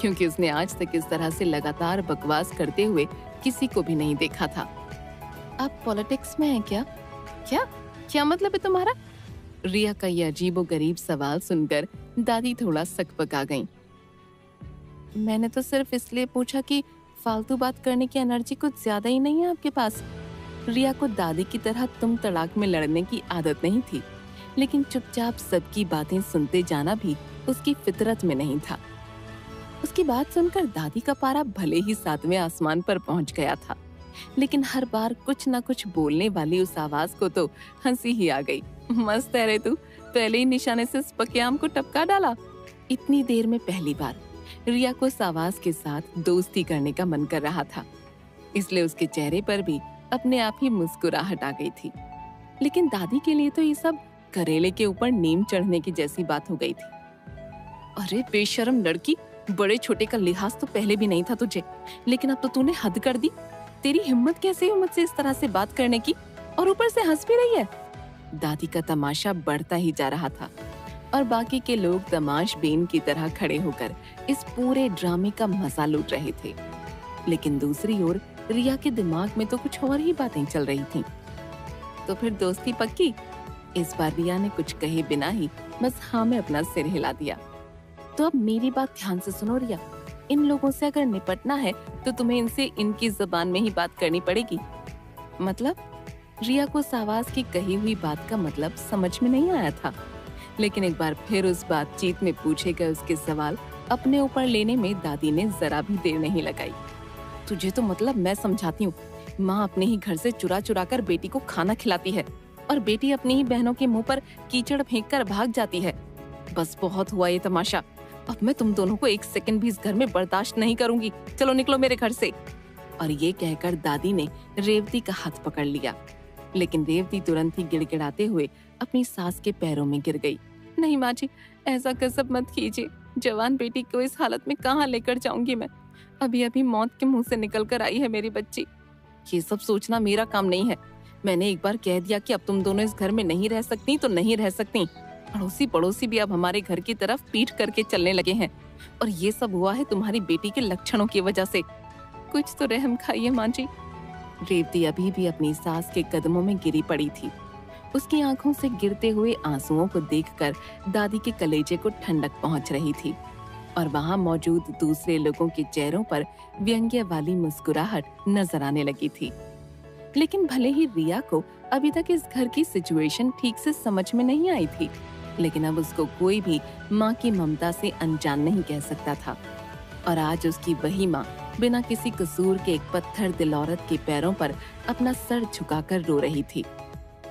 क्योंकि उसने आज तक इस तरह से लगातार बकवास करते हुए किसी को भी नहीं देखा था। आप पॉलिटिक्स में हैं क्या? क्या? क्या मतलब है तुम्हारा? रिया का ये अजीब गरीब सवाल सुनकर दादी थोड़ा सकपका गई। मैंने तो सिर्फ़ इसलिए पूछा कि फालतू बात करने की एनर्जी कुछ ज़्यादा ही नहीं है आपके पास? रिया को दादी की तरह तुम तड़ाक में लड़ने की आदत नहीं थी, लेकिन चुपचाप सबकी बातें सुनते जाना भी उसकी फितरत में नहीं था। उसकी बात सुनकर दादी का पारा भले ही सातवें आसमान पर पहुँच गया था, लेकिन हर बार कुछ न कुछ बोलने वाली उस आवाज़ को तो हँसी ही आ गई। मस्त है रे तू, पहले ही निशाने से इस पकियाम को टपका डाला। इतनी देर में पहली बार रिया को उस आवाज़ के साथ दोस्ती करने का मन कर रहा था, इसलिए उसके चेहरे पर भी अपने आप ही मुस्कुराहट आ गई थी। लेकिन दादी के लिए तो ये सब करेले के ऊपर नीम चढ़ने की जैसी बात हो गई थी। अरे, बेशरम लड़की, बड़े छोटे का लिहाज तो पहले भी नहीं था तुझे। लेकिन अब तो तूने हद कर दी। तेरी हिम्मत कैसे हुई मुझसे इस तरह से बात करने की? और ऊपर से हंस भी रही है? दादी का तमाशा बढ़ता ही जा रहा था। और बाकी के लोग तमाश बेन की तरह खड़े होकर इस पूरे ड्रामे का मज़ा लूट रहे थे। लेकिन दूसरी ओर रिया के दिमाग में तो कुछ और ही बातें चल रही थीं। तो फिर दोस्ती पक्की? इस बार रिया ने कुछ कहे बिना ही बस हाँ में अपना सिर हिला दिया। तो अब मेरी बात ध्यान से सुनो रिया। इन लोगों से अगर निपटना है तो तुम्हें इनसे इनकी जबान में ही बात करनी पड़ेगी। मतलब? रिया को सावास की कही हुई बात का मतलब समझ में नहीं आया था। लेकिन एक बार फिर उस बातचीत में पूछे गए उसके सवाल अपने ऊपर लेने में दादी ने जरा भी देर नहीं लगाई। तुझे तो मतलब मैं समझाती हूँ। माँ अपने ही घर से चुरा चुरा कर बेटी को खाना खिलाती है और बेटी अपनी ही बहनों के मुँह पर कीचड़ फेंक कर भाग जाती है। बस बहुत हुआ ये तमाशा। अब मैं तुम दोनों को एक सेकंड भी इस घर में बर्दाश्त नहीं करूँगी। चलो निकलो मेरे घर से। और ये कहकर दादी ने रेवती का हाथ पकड़ लिया। लेकिन रेवती तुरंत ही गिड़गिड़ाते हुए अपनी सास के पैरों में गिर गई। नहीं माँ जी, ऐसा कसब मत कीजिए। जवान बेटी को इस हालत में कहाँ लेकर जाऊँगी मैं? अभी अभी मौत के मुँह से निकल कर आई है मेरी बच्ची। ये सब सोचना मेरा काम नहीं है। मैंने एक बार कह दिया कि अब तुम दोनों इस घर में नहीं रह सकती तो नहीं रह सकती। पड़ोसी पड़ोसी भी अब हमारे घर की तरफ़ पीठ करके चलने लगे हैं। और ये सब हुआ है तुम्हारी बेटी के लक्षणों की वजह से। कुछ तो रहम खाइए, माँ जी। रेवती अभी भी अपनी सास के कदमों में गिरी पड़ी थी। उसकी आँखों से गिरते हुए आंसुओं को देखकर दादी के कलेजे को ठंडक पहुँच रही थी। और वहाँ मौजूद दूसरे लोगों के चेहरों पर व्यंग्य वाली मुस्कुराहट नज़र आने लगी थी। लेकिन भले ही रिया को अभी तक इस घर की सिचुएशन ठीक से समझ में नहीं आई थी, लेकिन अब उसको कोई भी माँ की ममता से अनजान नहीं कह सकता था। और आज उसकी वही माँ बिना किसी कसूर के एक पत्थर दिल औरत के पैरों पर अपना सर झुकाकर रो रही थी।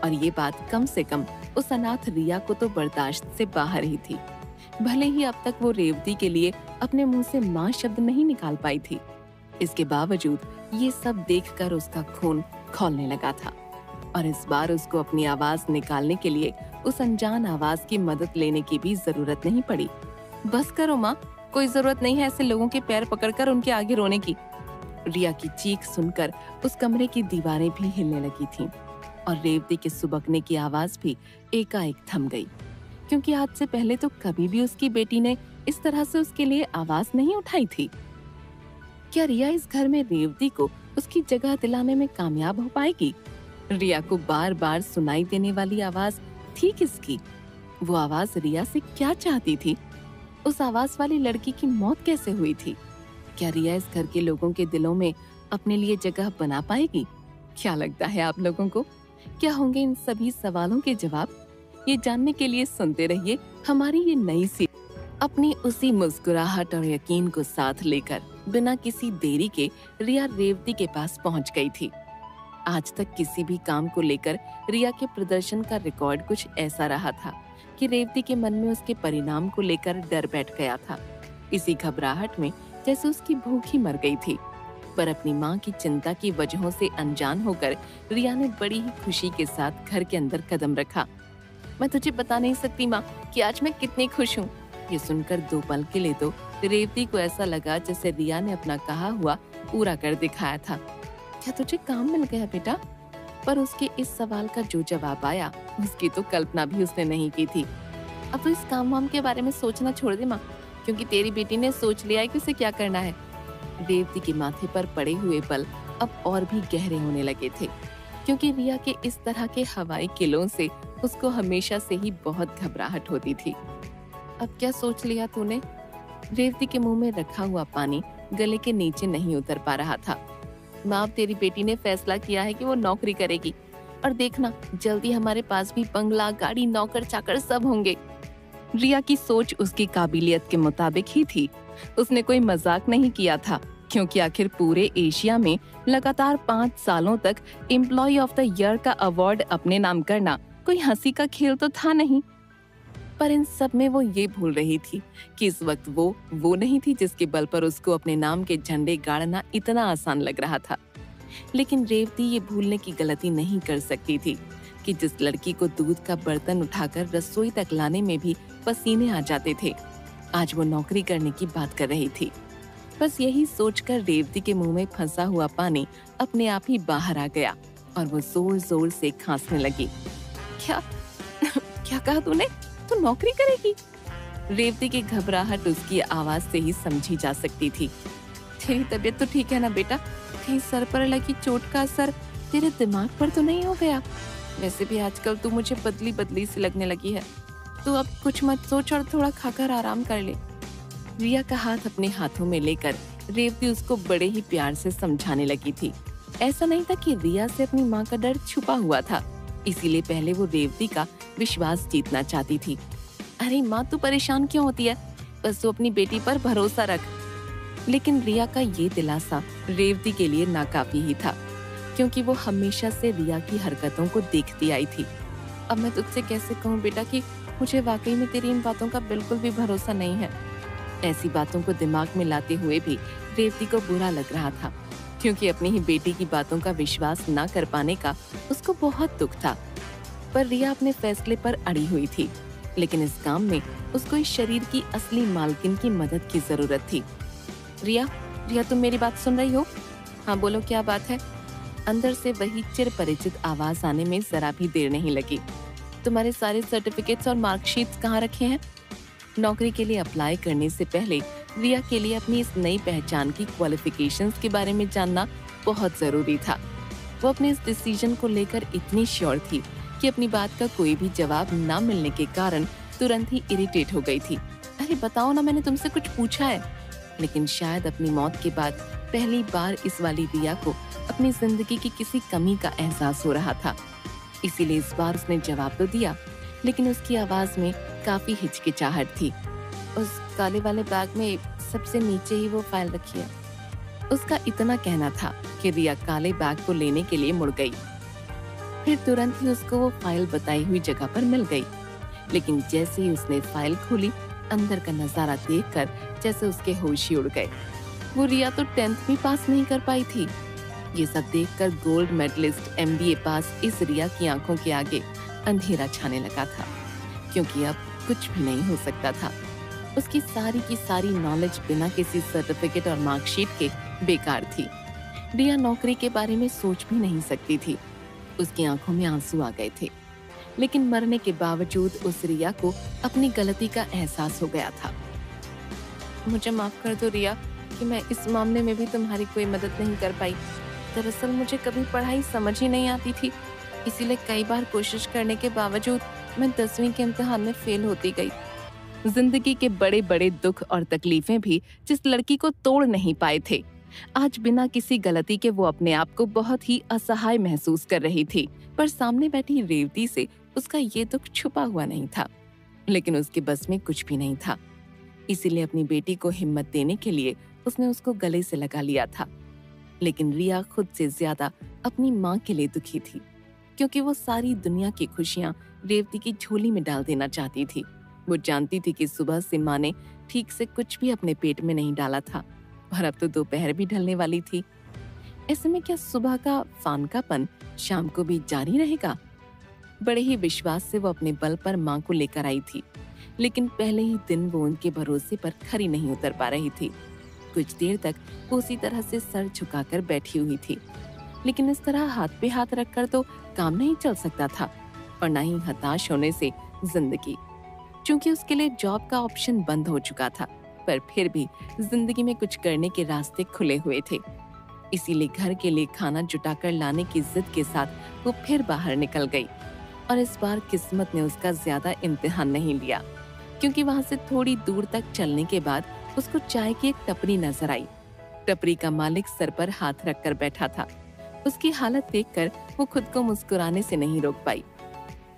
और ये बात कम से कम उस अनाथ रिया को तो बर्दाश्त से बाहर ही थी। भले ही अब तक वो रेवती के लिए अपने मुँह से माँ शब्द नहीं निकाल पाई थी। इसके बावजूद ये सब देखकर उसका खून खोलने लगा था और इस बार उसको अपनी आवाज़ निकालने के लिए उस अनजान आवाज़ की मदद लेने की भी ज़रूरत नहीं पड़ी। बस करो माँ, कोई ज़रूरत नहीं है ऐसे लोगों के पैर पकड़कर उनके आगे रोने की। रिया की चीख सुनकर उस कमरे की दीवारें भी हिलने लगी थीं और रेवती के सुबकने की आवाज़ भी एकाएक थम गई। क्योंकि आज से पहले तो कभी भी उसकी बेटी ने इस तरह से उसके लिए आवाज़ नहीं उठाई थी। क्या रिया इस घर में रेवती को उसकी जगह दिलाने में कामयाब हो पाएगी? रिया को बार बार सुनाई देने वाली आवाज़ थी किसकी? वो आवाज़ रिया से क्या चाहती थी? उस आवाज़ वाली लड़की की मौत कैसे हुई थी? क्या रिया इस घर के लोगों के दिलों में अपने लिए जगह बना पाएगी? क्या लगता है आप लोगों को? क्या होंगे इन सभी सवालों के जवाब? ये जानने के लिए सुनते रहिए हमारी ये नई सी अपनी उसी मुस्कुराहट और यकीन को साथ लेकर बिना किसी देरी के रिया रेवती के पास पहुँच गई थी। आज तक किसी भी काम को लेकर रिया के प्रदर्शन का रिकॉर्ड कुछ ऐसा रहा था कि रेवती के मन में उसके परिणाम को लेकर डर बैठ गया था। इसी घबराहट में जैसे उसकी भूख ही मर गई थी। पर अपनी माँ की चिंता की वजहों से अनजान होकर रिया ने बड़ी ही खुशी के साथ घर के अंदर कदम रखा। मैं तुझे बता नहीं सकती माँ कि आज मैं कितनी खुश हूँ। ये सुनकर दो पल के लिए तो रेवती को ऐसा लगा जैसे रिया ने अपना कहा हुआ पूरा कर दिखाया था। क्या तुझे काम मिल गया बेटा? पर उसके इस सवाल का जो जवाब आया, उसकी तो कल्पना भी उसने नहीं की थी। अब तो इस काम वाम के बारे में सोचना छोड़ दे माँ, क्योंकि तेरी बेटी ने सोच लिया है कि उसे क्या करना है। रेवती के माथे पर पड़े हुए पल अब और भी गहरे होने लगे थे, क्योंकि रिया के इस तरह के हवाई किलों से उसको हमेशा से ही बहुत घबराहट होती थी। अब क्या सोच लिया तूने? रेवती के मुँह में रखा हुआ पानी गले के नीचे नहीं उतर पा रहा था। माँ तेरी बेटी ने फैसला किया है कि वो नौकरी करेगी। और देखना, जल्दी हमारे पास भी बंगला, गाड़ी, नौकर, चाकर सब होंगे। रिया की सोच उसकी काबिलियत के मुताबिक ही थी। उसने कोई मज़ाक नहीं किया था, क्योंकि आखिर पूरे एशिया में लगातार पाँच सालों तक एम्प्लॉय ऑफ़ द ईयर का अवार्ड अपने नाम करना कोई हँसी का खेल तो था नहीं। पर इन सब में वो ये भूल रही थी कि इस वक्त वो वो नहीं थी जिसके बल पर उसको अपने नाम के झंडे गाड़ना इतना आसान लग रहा था। लेकिन रेवती ये भूलने की गलती नहीं कर सकती थी कि जिस लड़की को दूध का बर्तन उठाकर रसोई तक लाने में भी पसीने आ जाते थे, आज वो नौकरी करने की बात कर रही थी। बस यही सोचकर रेवती के मुँह में फंसा हुआ पानी अपने आप ही बाहर आ गया और वो ज़ोर ज़ोर से खांसने लगी। क्या? क्या कहा तूने? तू नौकरी करेगी? रेवती की घबराहट उसकी आवाज़ से ही समझी जा सकती थी। तेरी तबीयत तो ठीक है ना बेटा? कहीं सर पर लगी चोट का असर तेरे दिमाग पर तो नहीं हो गया। वैसे भी आजकल तू मुझे बदली बदली सी लगने लगी है। तू अब कुछ मत सोच और थोड़ा खाकर आराम कर ले। रिया का हाथ अपने हाथों में लेकर रेवती उसको बड़े ही प्यार से समझाने लगी थी। ऐसा नहीं था कि रिया से अपनी माँ का डर छुपा हुआ था। इसीलिए पहले वो रेवती का विश्वास जीतना चाहती थी। अरे माँ, तू परेशान क्यों होती है? बस तू अपनी बेटी पर भरोसा रख। लेकिन रिया का ये दिलासा रेवती के लिए नाकाफी ही था, क्योंकि वो हमेशा से रिया की हरकतों को देखती आई थी। अब मैं तुझसे कैसे कहूँ बेटा कि मुझे वाकई में तेरी इन बातों का बिल्कुल भी भरोसा नहीं है? ऐसी बातों को दिमाग में लाते हुए भी रेवती को बुरा लग रहा था। क्योंकि अपनी ही बेटी की बातों का विश्वास न कर पाने का उसको बहुत दुख था। पर रिया अपने फैसले पर अड़ी हुई थी, लेकिन इस काम में उसको इस शरीर की असली मालकिन की मदद की ज़रूरत थी। रिया रिया, तुम मेरी बात सुन रही हो? हाँ बोलो, क्या बात है? अंदर से वही चिर परिचित आवाज़ आने में जरा भी देर नहीं लगी। तुम्हारे सारे सर्टिफिकेट्स और मार्कशीट कहाँ रखे हैं? नौकरी के लिए अप्लाई करने से पहले रिया के लिए अपनी इस नई पहचान की क्वालिफिकेशंस के बारे में जानना बहुत ज़रूरी था। वो अपने इस डिसीज़न को लेकर इतनी श्योर थी कि अपनी बात का कोई भी जवाब न मिलने के कारण तुरंत ही इरिटेट हो गई थी। अरे बताओ ना, मैंने तुमसे कुछ पूछा है। लेकिन शायद अपनी मौत के बाद पहली बार इस वाली रिया को अपनी ज़िंदगी की किसी कमी का एहसास हो रहा था। इसीलिए इस बार उसने जवाब तो दिया, लेकिन उसकी आवाज़ में काफ़ी हिचकिचाहट थी। उस काले वाले बैग में सबसे नीचे ही वो फ़ाइल रखी है। उसका इतना कहना था कि रिया काले बैग को लेने के लिए मुड़ गई। फिर तुरंत ही उसको वो फ़ाइल बताई हुई जगह पर मिल गई। लेकिन जैसे ही उसने फ़ाइल खोली, अंदर का नज़ारा देखकर जैसे उसके होश ही उड़ गए। वो रिया तो टेंथ भी पास नहीं कर पाई थी। ये सब देखकर गोल्ड मेडलिस्ट एमबीए पास इस रिया की आँखों के आगे अंधेरा छाने लगा था, क्योंकि अब कुछ भी नहीं हो सकता था। उसकी सारी की सारी नॉलेज बिना किसी सर्टिफिकेट और मार्कशीट के बेकार थी। रिया नौकरी के बारे में सोच भी नहीं सकती थी। उसकी आँखों में आँसू आ गए थे। लेकिन मरने के बावजूद उस रिया को अपनी गलती का एहसास हो गया था। मुझे माफ़ कर दो रिया कि मैं इस मामले में भी तुम्हारी कोई मदद नहीं कर पाई। दरअसल मुझे कभी पढ़ाई समझ ही नहीं आती थी। इसीलिए कई बार कोशिश करने के बावजूद मैं दसवीं के इम्तहान में फेल होती गई। ज़िंदगी के बड़े बड़े दुख और तकलीफें भी जिस लड़की को तोड़ नहीं पाए थे। आज बिना किसी गलती के वो अपने आप को बहुत ही असहाय महसूस कर रही थी, पर सामने बैठी रेवती से उसका ये दुख छुपा हुआ नहीं था, लेकिन उसके बस में कुछ भी नहीं था। इसीलिए अपनी बेटी को हिम्मत देने के लिए उसने उसको गले से लगा लिया था। लेकिन रिया खुद से ज़्यादा अपनी माँ के लिए दुखी थी, क्योंकि वो सारी दुनिया की खुशियाँ रेवती की झोली में डाल देना चाहती थी। वो जानती थी कि सुबह से माँ ने ठीक से कुछ भी अपने पेट में नहीं डाला था, और अब तो दोपहर भी ढलने वाली थी। ऐसे में क्या सुबह का फानकापन शाम को भी जारी रहेगा? बड़े ही विश्वास से वो अपने बल पर माँ को लेकर आई थी, लेकिन पहले ही दिन वो उनके भरोसे पर खरी नहीं उतर पा रही थी। कुछ देर तक वो उसी तरह से सर झुकाकर बैठी हुई थी, लेकिन इस तरह हाथ पे हाथ रखकर तो काम नहीं चल सकता था, और ना ही हताश होने से ज़िंदगी क्योंकि उसके लिए जॉब का ऑप्शन बंद हो चुका था, पर फिर भी ज़िंदगी में कुछ करने के रास्ते खुले हुए थे। इसीलिए घर के लिए खाना जुटाकर लाने की जिद के साथ वो फिर बाहर निकल गई और इस बार किस्मत ने उसका ज़्यादा इम्तिहान नहीं लिया, क्योंकि वहाँ से थोड़ी दूर तक चलने के बाद उसको चाय की एक टपरी नज़र आई। टपरी का मालिक सर पर हाथ रखकर बैठा था। उसकी हालत देखकर वो खुद को मुस्कुराने से नहीं रोक पाई।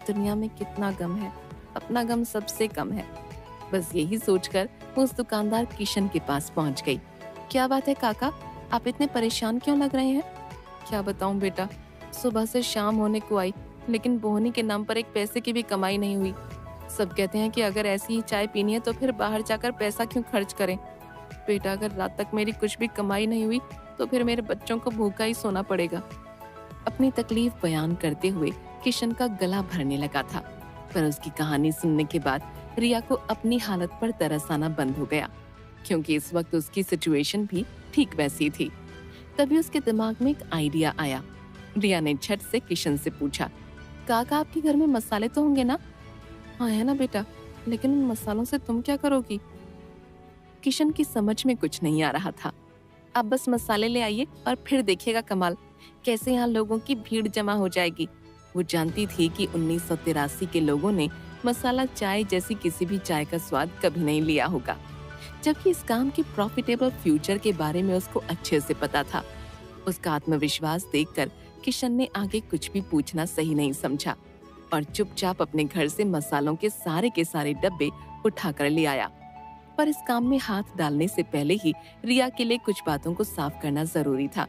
दुनिया में कितना गम है। अपना गम सबसे कम है। बस यही सोचकर वो उस दुकानदार किशन के पास पहुँच गई। क्या बात है काका? आप इतने परेशान क्यों लग रहे हैं? क्या बताऊँ बेटा? सुबह से शाम होने को आई, लेकिन बोहनी के नाम पर एक पैसे की भी कमाई नहीं हुई। सब कहते हैं कि अगर ऐसी ही चाय पीनी है तो फिर बाहर जाकर पैसा क्यों खर्च करें? बेटा, अगर रात तक मेरी कुछ भी कमाई नहीं हुई तो फिर मेरे बच्चों को भूखा ही सोना पड़ेगा। अपनी तकलीफ़ बयान करते हुए किशन का गला भरने लगा था। पर उसकी कहानी सुनने के बाद रिया को अपनी हालत पर तरस आना बंद हो गया, क्योंकि इस वक्त उसकी सिचुएशन भी ठीक वैसी थी। तभी उसके दिमाग में एक आइडिया आया। रिया ने झट से किशन से पूछा, काका, आपके घर में मसाले तो होंगे ना? हाँ है ना बेटा, लेकिन उन मसालों से तुम क्या करोगी? किशन की समझ में कुछ नहीं आ रहा था। अब बस मसाले ले आइए और फिर देखिएगा कमाल, कैसे यहाँ लोगों की भीड़ जमा हो जाएगी। वो जानती थी कि उन्नीस सौ तिरासी के लोगों ने मसाला चाय जैसी किसी भी चाय का स्वाद कभी नहीं लिया होगा। जबकि इस काम के प्रॉफिटेबल फ्यूचर के बारे में उसको अच्छे से पता था। उसका आत्मविश्वास देखकर किशन ने आगे कुछ भी पूछना सही नहीं समझा और चुपचाप अपने घर से मसालों के सारे के सारे डब्बे उठा कर ले आया। पर इस काम में हाथ डालने से पहले ही रिया के लिए कुछ बातों को साफ़ करना ज़रूरी था।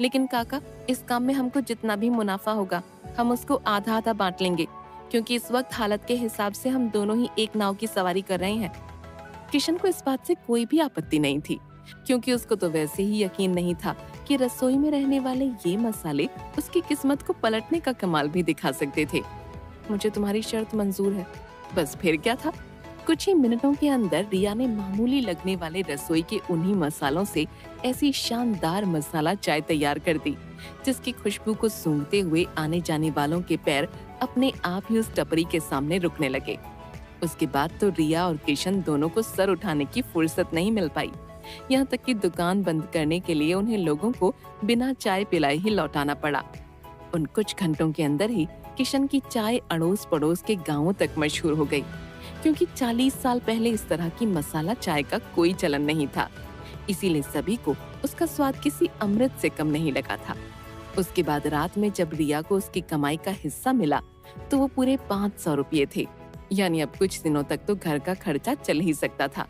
लेकिन काका, इस काम में हमको जितना भी मुनाफा होगा, हम उसको आधा आधा बांट लेंगे, क्योंकि इस वक्त हालत के हिसाब से हम दोनों ही एक नाव की सवारी कर रहे हैं। किशन को इस बात से कोई भी आपत्ति नहीं थी, क्योंकि उसको तो वैसे ही यकीन नहीं था कि रसोई में रहने वाले ये मसाले उसकी किस्मत को पलटने का कमाल भी दिखा सकते थे। मुझे तुम्हारी शर्त मंजूर है, बस फिर क्या था? कुछ ही मिनटों के अंदर रिया ने मामूली लगने वाले रसोई के उन्हीं मसालों से ऐसी शानदार मसाला चाय तैयार कर दी, जिसकी खुशबू को सूंघते हुए आने जाने वालों के पैर अपने आप ही उस टपरी के सामने रुकने लगे। उसके बाद तो रिया और किशन दोनों को सर उठाने की फुर्सत नहीं मिल पाई। यहाँ तक कि दुकान बंद करने के लिए उन्हें लोगों को बिना चाय पिलाए ही लौटाना पड़ा। उन कुछ घंटों के अंदर ही किशन की चाय अड़ोस पड़ोस के गाँवों तक मशहूर हो गई। क्योंकि 40 साल पहले इस तरह की मसाला चाय का कोई चलन नहीं था। इसीलिए सभी को उसका स्वाद किसी अमृत से कम नहीं लगा था। उसके बाद रात में जब रिया को उसकी कमाई का हिस्सा मिला तो वो पूरे पाँच सौ रूपए थे। यानी अब कुछ दिनों तक तो घर का खर्चा चल ही सकता था।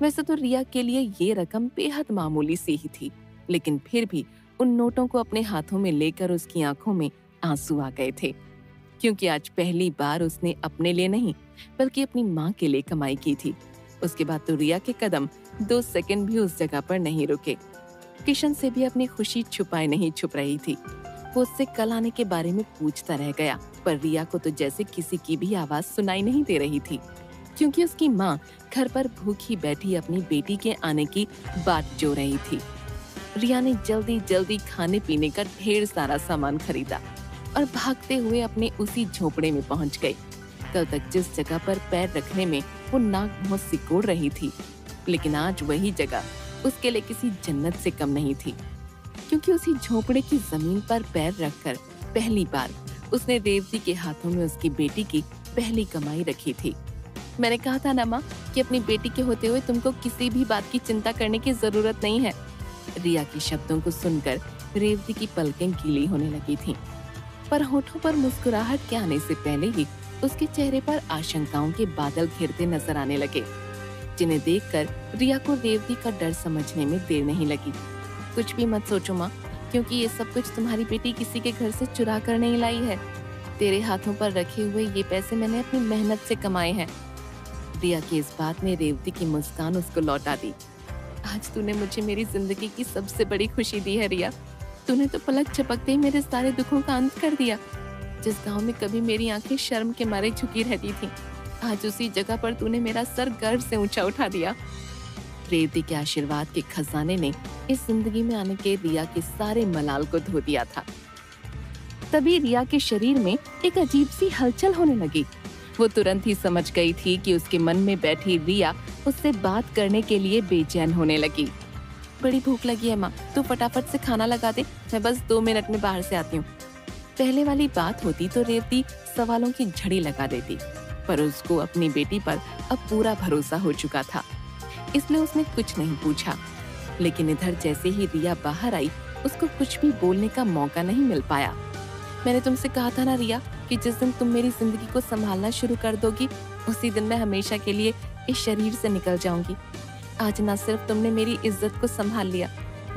वैसे तो रिया के लिए ये रकम बेहद मामूली सी ही थी, लेकिन फिर भी उन नोटों को अपने हाथों में लेकर उसकी आँखों में आँसू आ गए थे। क्योंकि आज पहली बार उसने अपने लिए नहीं, बल्कि अपनी माँ के लिए कमाई की थी। उसके बाद तो रिया के कदम दो सेकंड भी उस जगह पर नहीं रुके। किशन से भी अपनी खुशी छुपाए नहीं छुप रही थी। वो उससे कल आने के बारे में पूछता रह गया, पर रिया को तो जैसे किसी की भी आवाज़ सुनाई नहीं दे रही थी। क्योंकि उसकी माँ घर पर भूखी बैठी अपनी बेटी के आने की बात जो रही थी। रिया ने जल्दी जल्दी खाने पीने का ढेर सारा सामान खरीदा। और भागते हुए अपने उसी झोपड़े में पहुँच गई। कल तक जिस जगह पर पैर रखने में वो नाक बहुत सिकोड़ रही थी, लेकिन आज वही जगह उसके लिए किसी जन्नत से कम नहीं थी। क्योंकि उसी झोपड़े की ज़मीन पर पैर रखकर पहली बार उसने रेवती के हाथों में उसकी बेटी की पहली कमाई रखी थी। मैंने कहा था ना माँ कि अपनी बेटी के होते हुए तुमको किसी भी बात की चिंता करने की ज़रूरत नहीं है। रिया के शब्दों को सुनकर रेवती की पलकें गीली होने लगी थीं। पर होठों पर मुस्कुराहट के आने से पहले ही उसके चेहरे पर आशंकाओं के बादल घिरते नज़र आने लगे, जिन्हें देखकर रिया को रेवती का डर समझने में देर नहीं लगी। कुछ भी मत सोचो माँ, क्योंकि ये सब कुछ तुम्हारी बेटी किसी के घर से चुरा कर नहीं लाई है। तेरे हाथों पर रखे हुए ये पैसे मैंने अपनी मेहनत से कमाए हैं। रिया की इस बात ने रेवती की मुस्कान उसको लौटा दी। आज तूने मुझे मेरी ज़िंदगी की सबसे बड़ी खुशी दी है, रिया। तूने तो पलक झपकते ही मेरे सारे दुखों का अंत कर दिया। जिस गाँव में कभी मेरी आँखें शर्म के मारे झुकी रहती थी, आज उसी जगह पर तूने मेरा सर गर्व से ऊँचा उठा दिया। रेवती के आशीर्वाद के खजाने ने इस ज़िंदगी में आने के रिया के सारे मलाल को धो दिया था। तभी रिया के शरीर में एक अजीब सी हलचल होने लगी। वो तुरंत ही समझ गई थी कि उसके मन में बैठी रिया उससे बात करने के लिए बेचैन होने लगी। बड़ी भूख लगी है, माँ। तू फटाफट से खाना लगा दे, मैं बस दो मिनट में बाहर से आती हूँ। पहले वाली बात होती तो रेवती सवालों की झड़ी लगा देती, पर उसको अपनी बेटी पर अब पूरा भरोसा हो चुका था। इसलिए उसने कुछ नहीं पूछा। लेकिन इधर जैसे ही रिया बाहर आई, उसको कुछ भी बोलने का मौका नहीं मिल पाया। मैंने तुमसे कहा था ना रिया, कि जिस दिन तुम मेरी ज़िंदगी को संभालना शुरू कर दोगी, उसी दिन मैं हमेशा के लिए इस शरीर से निकल जाऊँगी। आज ना सिर्फ़ तुमने मेरी इज़्ज़त को संभाल लिया,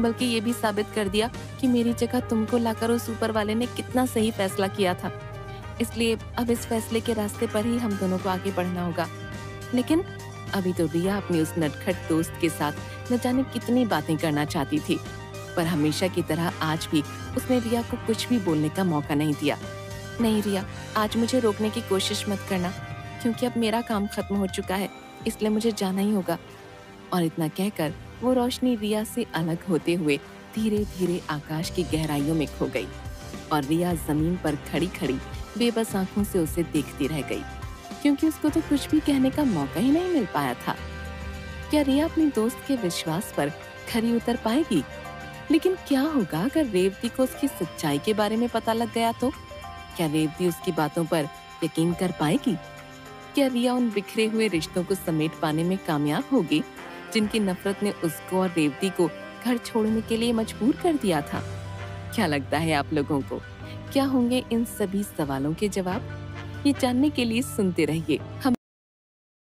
बल्कि ये भी साबित कर दिया कि मेरी जगह तुमको लाकर उस ऊपर वाले ने कितना सही फैसला किया था। इसलिए अब इस फैसले के रास्ते पर ही हम दोनों को आगे बढ़ना होगा। लेकिन अभी तो रिया अपनी उस नटखट दोस्त के साथ, न जाने कितनी बातें करना चाहती थी। पर हमेशा की तरह आज भी उसने रिया को कुछ भी बोलने का मौका नहीं दिया। नहीं रिया, आज मुझे रोकने की कोशिश मत करना, क्योंकि अब मेरा काम खत्म हो चुका है, इसलिए मुझे जाना ही होगा। और इतना कहकर वो रोशनी रिया से अलग होते हुए धीरे धीरे आकाश की गहराइयों में खो गई और रिया ज़मीन पर खड़ी खड़ी बेबस आँखों से उसे देखती रह गई, क्योंकि उसको तो कुछ भी कहने का मौका ही नहीं मिल पाया था। क्या रिया अपनी दोस्त के विश्वास पर खरी उतर पाएगी? लेकिन क्या होगा अगर रेवती को उसकी सच्चाई के बारे में पता लग गया तो? क्या रेवती उसकी बातों पर यकीन कर पाएगी? क्या रिया उन बिखरे हुए रिश्तों को समेट पाने में कामयाब होगी? जिनकी नफरत ने उसको और रेवती को घर छोड़ने के लिए मजबूर कर दिया था। क्या लगता है आप लोगों को? क्या होंगे इन सभी सवालों के जवाब? ये जानने के लिए सुनते रहिए। हम